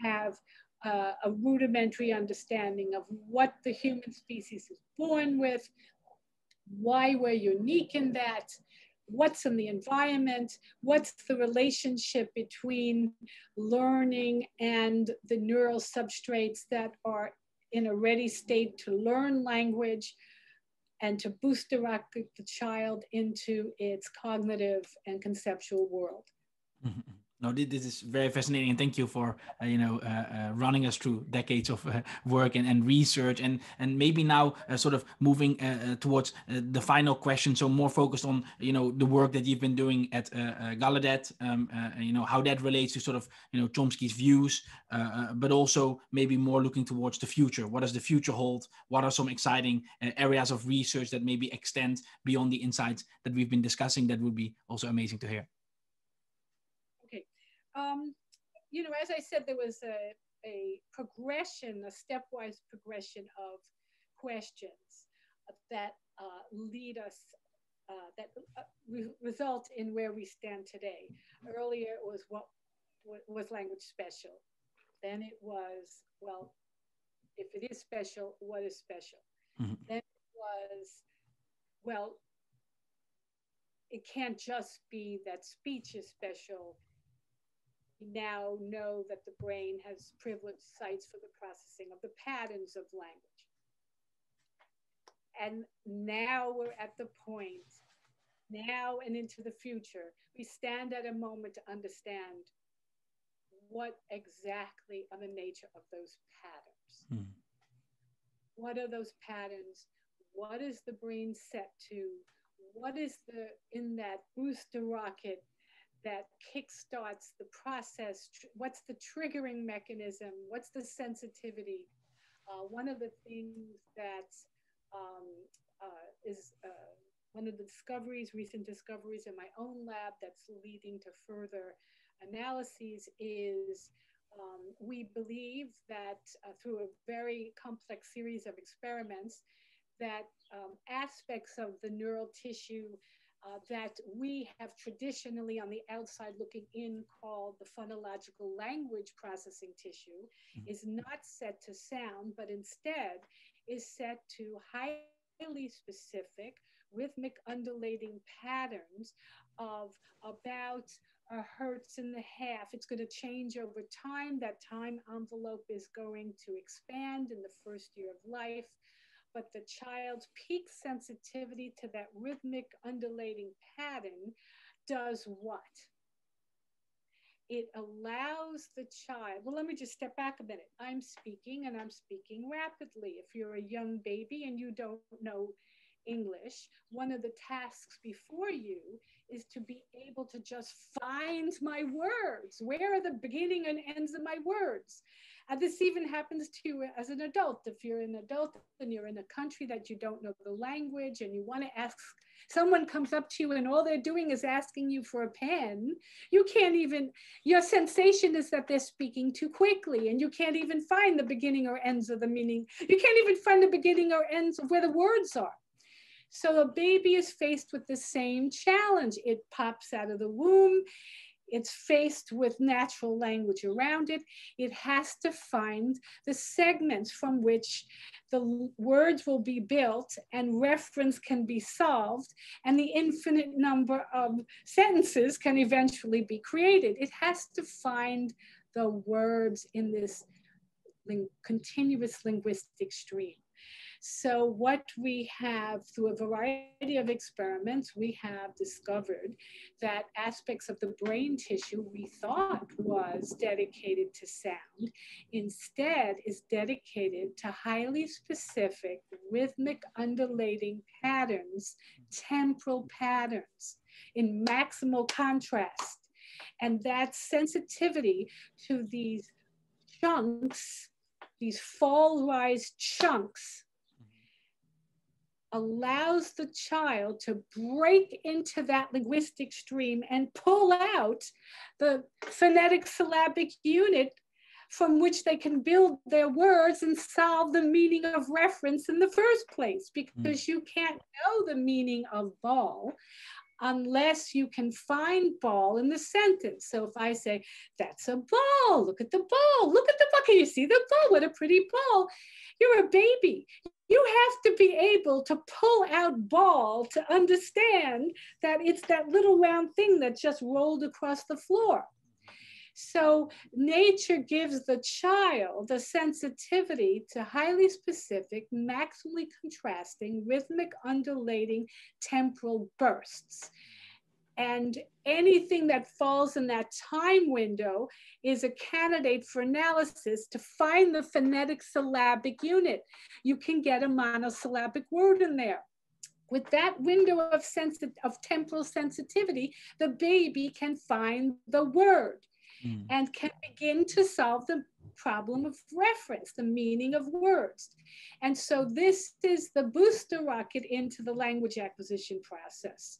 have uh, a rudimentary understanding of what the human species is born with, why we're unique in that, what's in the environment, what's the relationship between learning and the neural substrates that are in a ready state to learn language, and to boost direct the child into its cognitive and conceptual world. Mm-hmm. No, this is very fascinating, and thank you for uh, you know uh, uh, running us through decades of uh, work and, and research, and and maybe now uh, sort of moving uh, towards the final question. So more focused on you know the work that you've been doing at Gallaudet, um, you know how that relates to sort of you know Chomsky's views, but also maybe more looking towards the future. What does the future hold? What are some exciting areas of research that maybe extend beyond the insights that we've been discussing? That would be also amazing to hear um, you know, as I said, there was a, a progression, a stepwise progression of questions that uh, lead us, uh, that uh, re result in where we stand today. Earlier, it was what, what was language special. Then it was, well, if it is special, what is special? Mm-hmm. Then it was, well, it can't just be that speech is special. We now know that the brain has privileged sites for the processing of the patterns of language. And now we're at the point, now and into the future, we stand at a moment to understand what exactly are the nature of those patterns. Hmm. What are those patterns? What is the brain set to? What is the in that booster rocket that kickstarts the process? What's the triggering mechanism? What's the sensitivity? Uh, one of the things that um, uh, is uh, one of the discoveries, recent discoveries in my own lab that's leading to further analyses is um, we believe that uh, through a very complex series of experiments, that um, aspects of the neural tissue uh, that we have traditionally on the outside looking in called the phonological language processing tissue mm-hmm. is not set to sound, but instead is set to highly specific rhythmic undulating patterns of about a hertz and a half. It's going to change over time. That time envelope is going to expand in the first year of life. But the child's peak sensitivity to that rhythmic undulating pattern does what? It allows the child, well, let me just step back a minute. I'm speaking and I'm speaking rapidly. If you're a young baby and you don't know English, one of the tasks before you is to be able to just find my words. Where are the beginning and ends of my words? And this even happens to you as an adult. If you're an adult and you're in a country that you don't know the language and you want to ask, someone comes up to you and all they're doing is asking you for a pen, you can't even, your sensation is that they're speaking too quickly and you can't even find the beginning or ends of the meaning. You can't even find the beginning or ends of where the words are. So a baby is faced with the same challenge. It pops out of the womb. It's faced with natural language around it. It has to find the segments from which the words will be built and reference can be solved, and the infinite number of sentences can eventually be created. It has to find the words in this ling continuous linguistic stream. So what we have through a variety of experiments, we have discovered that aspects of the brain tissue we thought was dedicated to sound instead is dedicated to highly specific rhythmic undulating patterns, temporal patterns in maximal contrast. And that sensitivity to these chunks, these fall rise chunks allows the child to break into that linguistic stream and pull out the phonetic syllabic unit from which they can build their words and solve the meaning of reference in the first place because mm. you can't know the meaning of ball unless you can find ball in the sentence. So if I say, that's a ball, look at the ball, look at the ball, can you see the ball? What a pretty ball. You're a baby. You have to be able to pull out ball to understand that it's that little round thing that just rolled across the floor. So nature gives the child a sensitivity to highly specific, maximally contrasting, rhythmic, undulating temporal bursts. And anything that falls in that time window is a candidate for analysis to find the phonetic syllabic unit. You can get a monosyllabic word in there. With that window of, sensi of temporal sensitivity, the baby can find the word mm. and can begin to solve the problem of reference, the meaning of words. And so this is the booster rocket into the language acquisition process.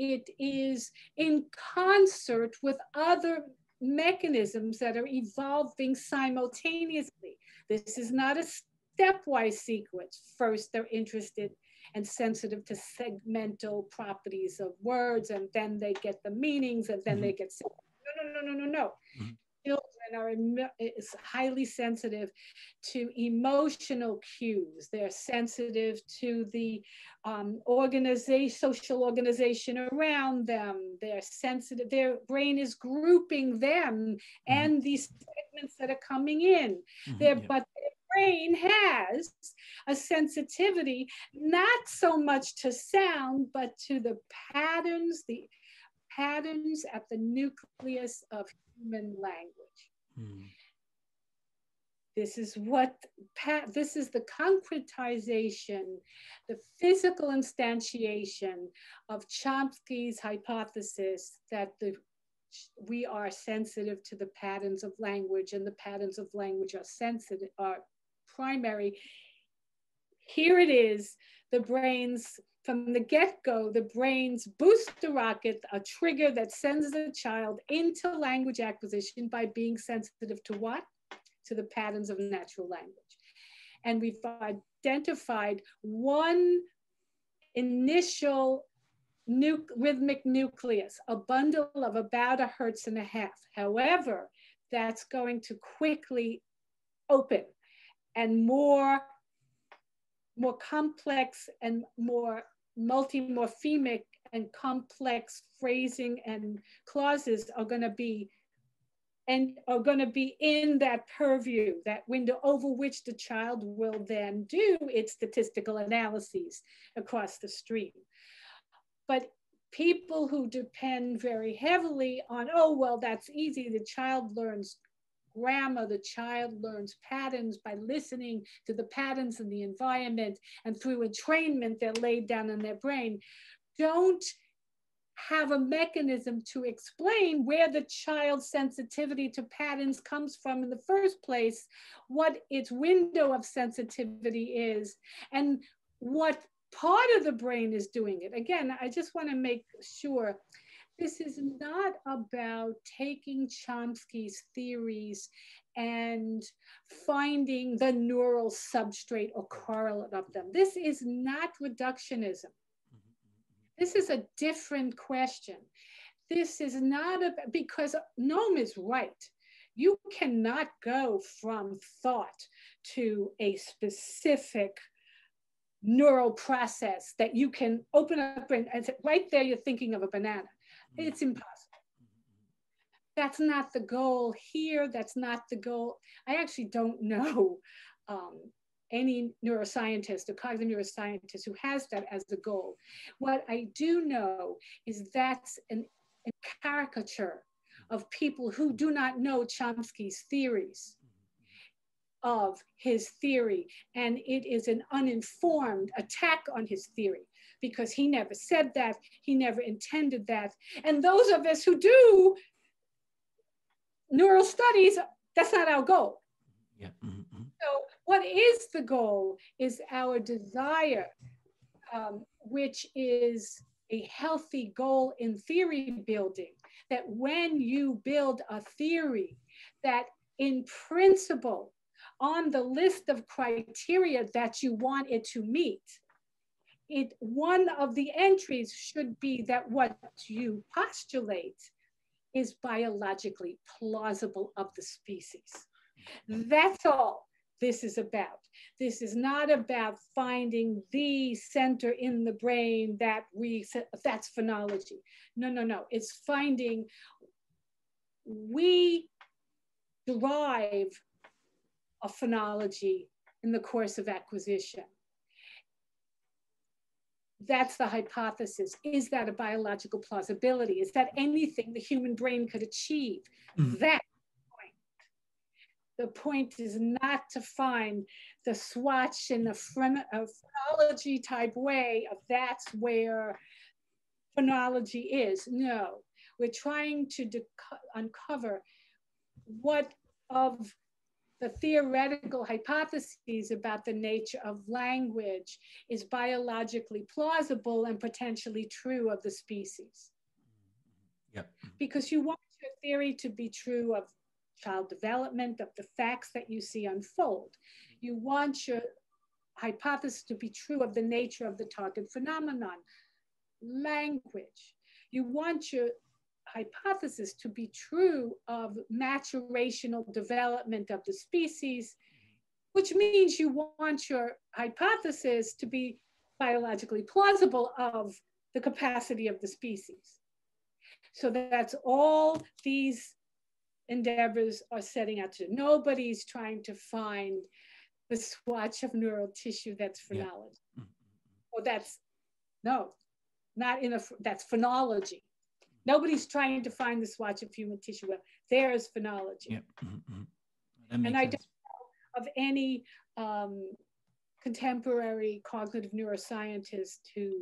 It is in concert with other mechanisms that are evolving simultaneously. This is not a stepwise sequence. First, they're interested and sensitive to segmental properties of words, and then they get the meanings, and then mm -hmm. they get no, no, no, no, no, no. Mm-hmm. Children are is highly sensitive to emotional cues. They're sensitive to the um, organization, social organization around them. They're sensitive. Their brain is grouping them mm-hmm. and these segments that are coming in. Mm-hmm, yeah. But their brain has a sensitivity, not so much to sound, but to the patterns, the patterns at the nucleus of human language. Hmm. This is what, this is the concretization, the physical instantiation of Chomsky's hypothesis that the, we are sensitive to the patterns of language and the patterns of language are sensitive, are primary. Here it is, the brain's from the get-go, the brain's booster rocket, a trigger that sends the child into language acquisition by being sensitive to what? To the patterns of natural language. And we've identified one initial nu rhythmic nucleus, a bundle of about a hertz and a half. However, that's going to quickly open and more more complex and more multimorphemic and complex phrasing and clauses are going to be and are going to be in that purview, that window over which the child will then do its statistical analyses across the stream. But people who depend very heavily on, oh, well, that's easy, the child learns grammar, the child learns patterns by listening to the patterns in the environment and through entrainment they're laid down in their brain, don't have a mechanism to explain where the child's sensitivity to patterns comes from in the first place, what its window of sensitivity is, and what part of the brain is doing it. Again, I just want to make sure this is not about taking Chomsky's theories and finding the neural substrate or correlate of them. This is not reductionism. This is a different question. This is not a, because Noam is right. You cannot go from thought to a specific neural process that you can open up and, and right there you're thinking of a banana it's impossible. That's not the goal here. That's not the goal. I actually don't know um, any neuroscientist or cognitive neuroscientist who has that as the goal. What I do know is that's an, a caricature of people who do not know Chomsky's theories of his theory. And it is an uninformed attack on his theory because he never said that, he never intended that. And those of us who do neural studies, that's not our goal. Yeah. Mm-hmm. So, what is the goal is our desire, um, which is a healthy goal in theory building. That when you build a theory, that in principle, on the list of criteria that you want it to meet, it one of the entries should be that what you postulate is biologically plausible of the species. That's all this is about. This is not about finding the center in the brain that we, that's phonology. No, no, no. It's finding we derive a phonology in the course of acquisition that's the hypothesis. Is that a biological plausibility? Is that anything the human brain could achieve? Mm-hmm. That point. The point is not to find the swatch in a, phren- a phonology type way of that's where phonology is. No, we're trying to uncover what of the theoretical hypotheses about the nature of language is biologically plausible and potentially true of the species. Mm-hmm. Yep. Because you want your theory to be true of child development, of the facts that you see unfold. You want your hypothesis to be true of the nature of the target phenomenon, language. You want your hypothesis to be true of maturational development of the species, which means you want your hypothesis to be biologically plausible of the capacity of the species. So that's all these endeavors are setting out to. Nobody's trying to find the swatch of neural tissue that's phrenology. Yeah. Mm-hmm. Or that's, no, not in a, that's phrenology. Nobody's trying to find the swatch of human tissue. Well, there's phrenology. Yeah. Mm-hmm. And sense. I don't know of any um, contemporary cognitive neuroscientist who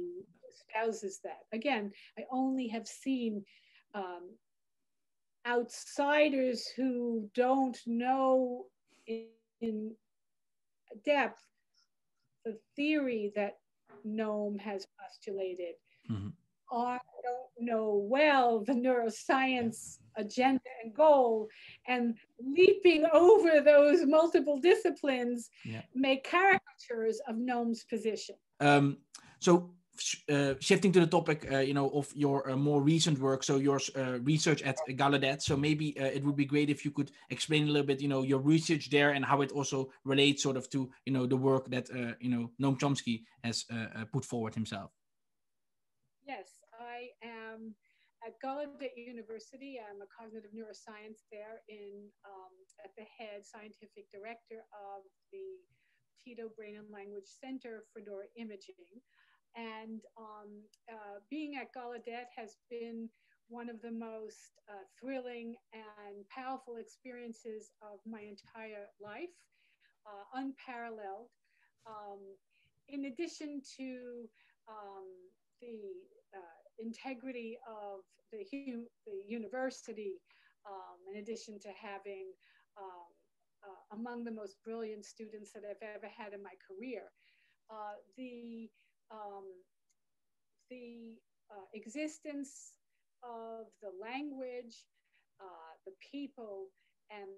espouses that. Again, I only have seen um, outsiders who don't know in, in depth the theory that Noam has postulated. Mm-hmm. I don't know well the neuroscience agenda and goal, and leaping over those multiple disciplines yeah. make caricatures of Noam's position. Um, so uh, shifting to the topic, uh, you know, of your uh, more recent work, so your uh, research at Gallaudet. So maybe uh, it would be great if you could explain a little bit, you know, your research there and how it also relates sort of to, you know, the work that, uh, you know, Noam Chomsky has put forward himself. Yes, I am at Gallaudet University. I'm a cognitive neuroscience there in um, at the head scientific director of the Petitto Brain and Language Center for Neuroimaging. And um, uh, being at Gallaudet has been one of the most uh, thrilling and powerful experiences of my entire life, uh, unparalleled. Um, in addition to um, the uh, integrity of the, the university, um, in addition to having um, uh, among the most brilliant students that I've ever had in my career, uh, the um, the uh, existence of the language, uh, the people, and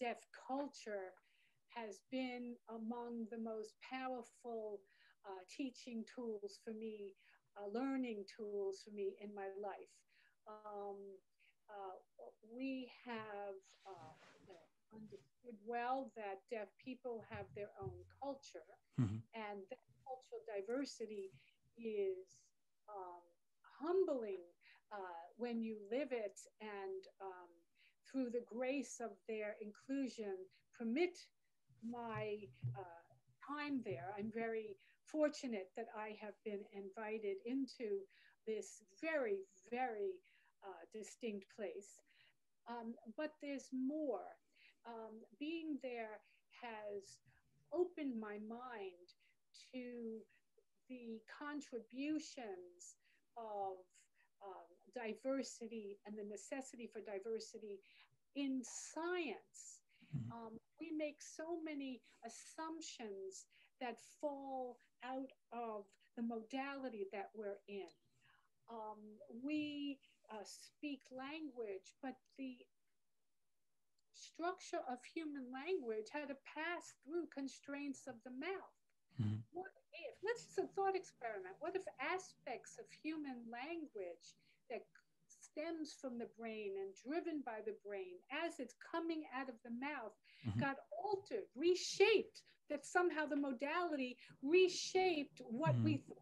deaf culture has been among the most powerful uh, teaching tools for me, uh, learning tools for me in my life. Um, uh, we have uh, understood well that deaf people have their own culture, mm-hmm. and that cultural diversity is um, humbling uh, when you live it and um, through the grace of their inclusion permit my uh, time there. I'm very fortunate that I have been invited into this very, very uh, distinct place. Um, but there's more. Um, being there has opened my mind to the contributions of um, diversity and the necessity for diversity in science. Mm-hmm. Um, we make so many assumptions that fall out of the modality that we're in. Um, we uh, speak language, but the structure of human language had to pass through constraints of the mouth. Mm-hmm. What if, let's just a thought experiment, what if aspects of human language that stems from the brain and driven by the brain as it's coming out of the mouth mm-hmm. got altered, reshaped, that somehow the modality reshaped what mm-hmm. we think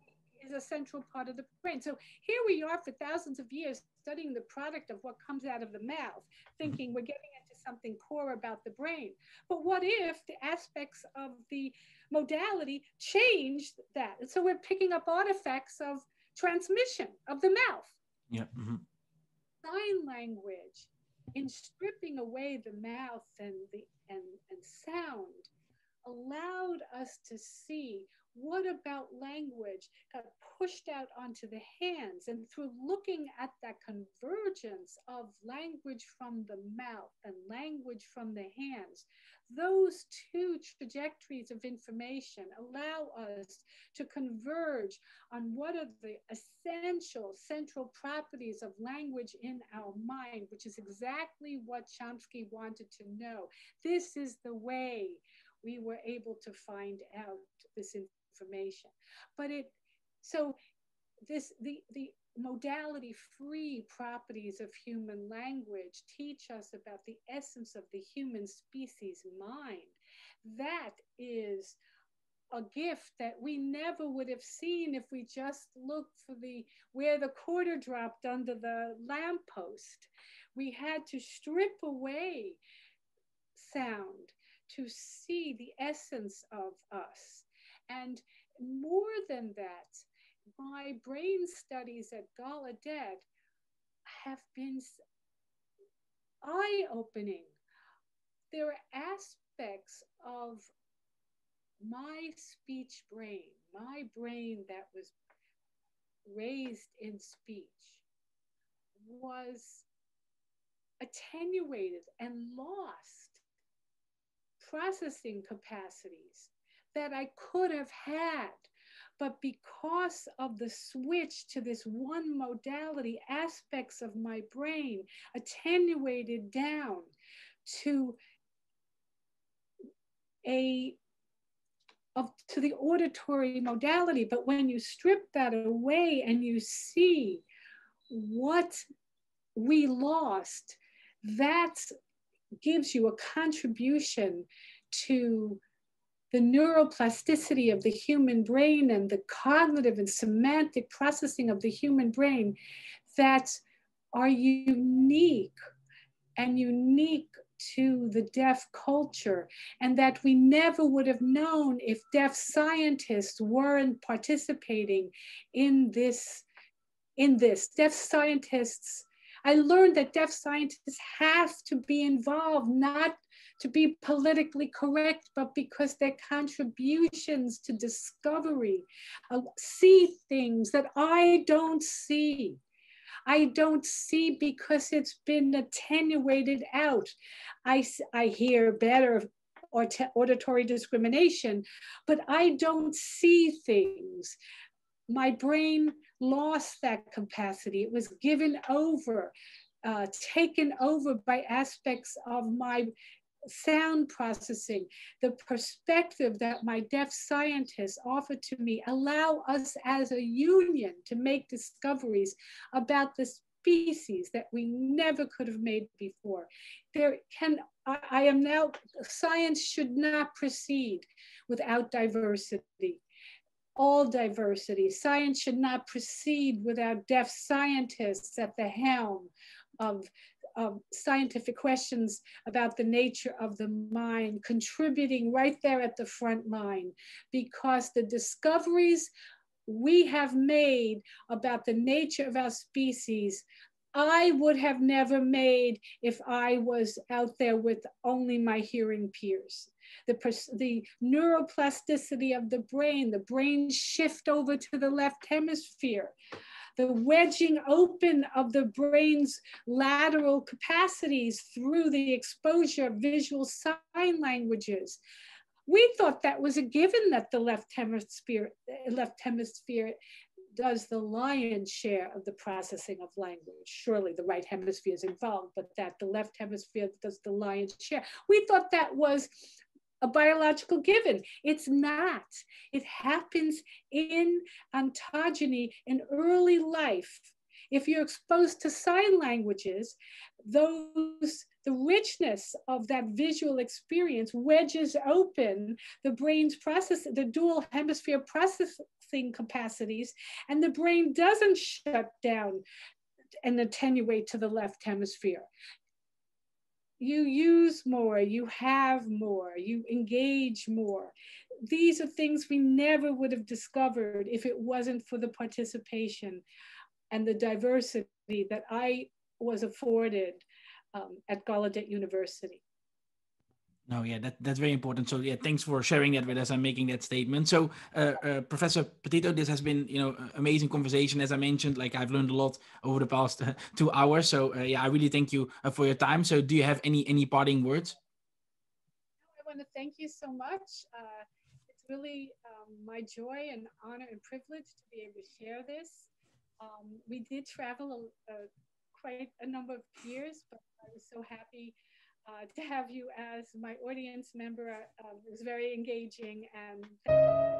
is a central part of the brain. So here we are for thousands of years studying the product of what comes out of the mouth, mm-hmm. thinking we're getting into something core about the brain. But what if the aspects of the modality changed that. And so we're picking up artifacts of transmission of the mouth. Yeah. Mm-hmm. Sign language in stripping away the mouth and the and, and sound allowed us to see what about language got pushed out onto the hands and through looking at that convergence of language from the mouth and language from the hands those two trajectories of information allow us to converge on what are the essential central properties of language in our mind, which is exactly what Chomsky wanted to know. This is the way we were able to find out this information. But it, so this the the modality free properties of human language teach us about the essence of the human species mind. That is a gift that we never would have seen if we just looked for the where the quarter dropped under the lamppost. We had to strip away sound to see the essence of us. And more than that, my brain studies at Gallaudet have been eye opening. There are aspects of my speech brain, my brain that was raised in speech, was attenuated and lost processing capacities that I could have had but because of the switch to this one modality, aspects of my brain attenuated down to a of to the auditory modality. But when you strip that away and you see what we lost, that gives you a contribution to the neuroplasticity of the human brain and the cognitive and semantic processing of the human brain that are unique and unique to the deaf culture, and that we never would have known if deaf scientists weren't participating in this. In this, deaf scientists, I learned that deaf scientists have to be involved, not to be politically correct, but because their contributions to discovery uh, see things that I don't see. I don't see because it's been attenuated out. I, I hear better or auditory discrimination, but I don't see things. My brain lost that capacity. It was given over, uh, taken over by aspects of my sound processing, the perspective that my deaf scientists offer to me allow us as a union to make discoveries about the species that we never could have made before. There can, I, I am now, science should not proceed without diversity all diversity. Science should not proceed without deaf scientists at the helm of um, scientific questions about the nature of the mind, contributing right there at the front line, because the discoveries we have made about the nature of our species, I would have never made if I was out there with only my hearing peers. The, the neuroplasticity of the brain, the brain shift over to the left hemisphere the wedging open of the brain's lateral capacities through the exposure of visual sign languages. We thought that was a given that the left hemisphere, left hemisphere does the lion's share of the processing of language. Surely the right hemisphere is involved, but that the left hemisphere does the lion's share. We thought that was a biological given. It's not. It happens in ontogeny in early life. If you're exposed to sign languages, those the richness of that visual experience wedges open the brain's process, the dual hemisphere processing capacities, and the brain doesn't shut down and attenuate to the left hemisphere you use more, you have more, you engage more. These are things we never would have discovered if it wasn't for the participation and the diversity that I was afforded um, at Gallaudet University. No, yeah, that, that's very important. So yeah, thanks for sharing that with us and making that statement. So, uh, uh, Professor Petitto, this has been you know amazing conversation. As I mentioned, like I've learned a lot over the past uh, two hours. So uh, yeah, I really thank you uh, for your time. So, do you have any any parting words? I want to thank you so much. Uh, it's really um, my joy and honor and privilege to be able to share this. Um, we did travel a, a, quite a number of years, but I was so happy uh, to have you as my audience member. Uh, it was very engaging and.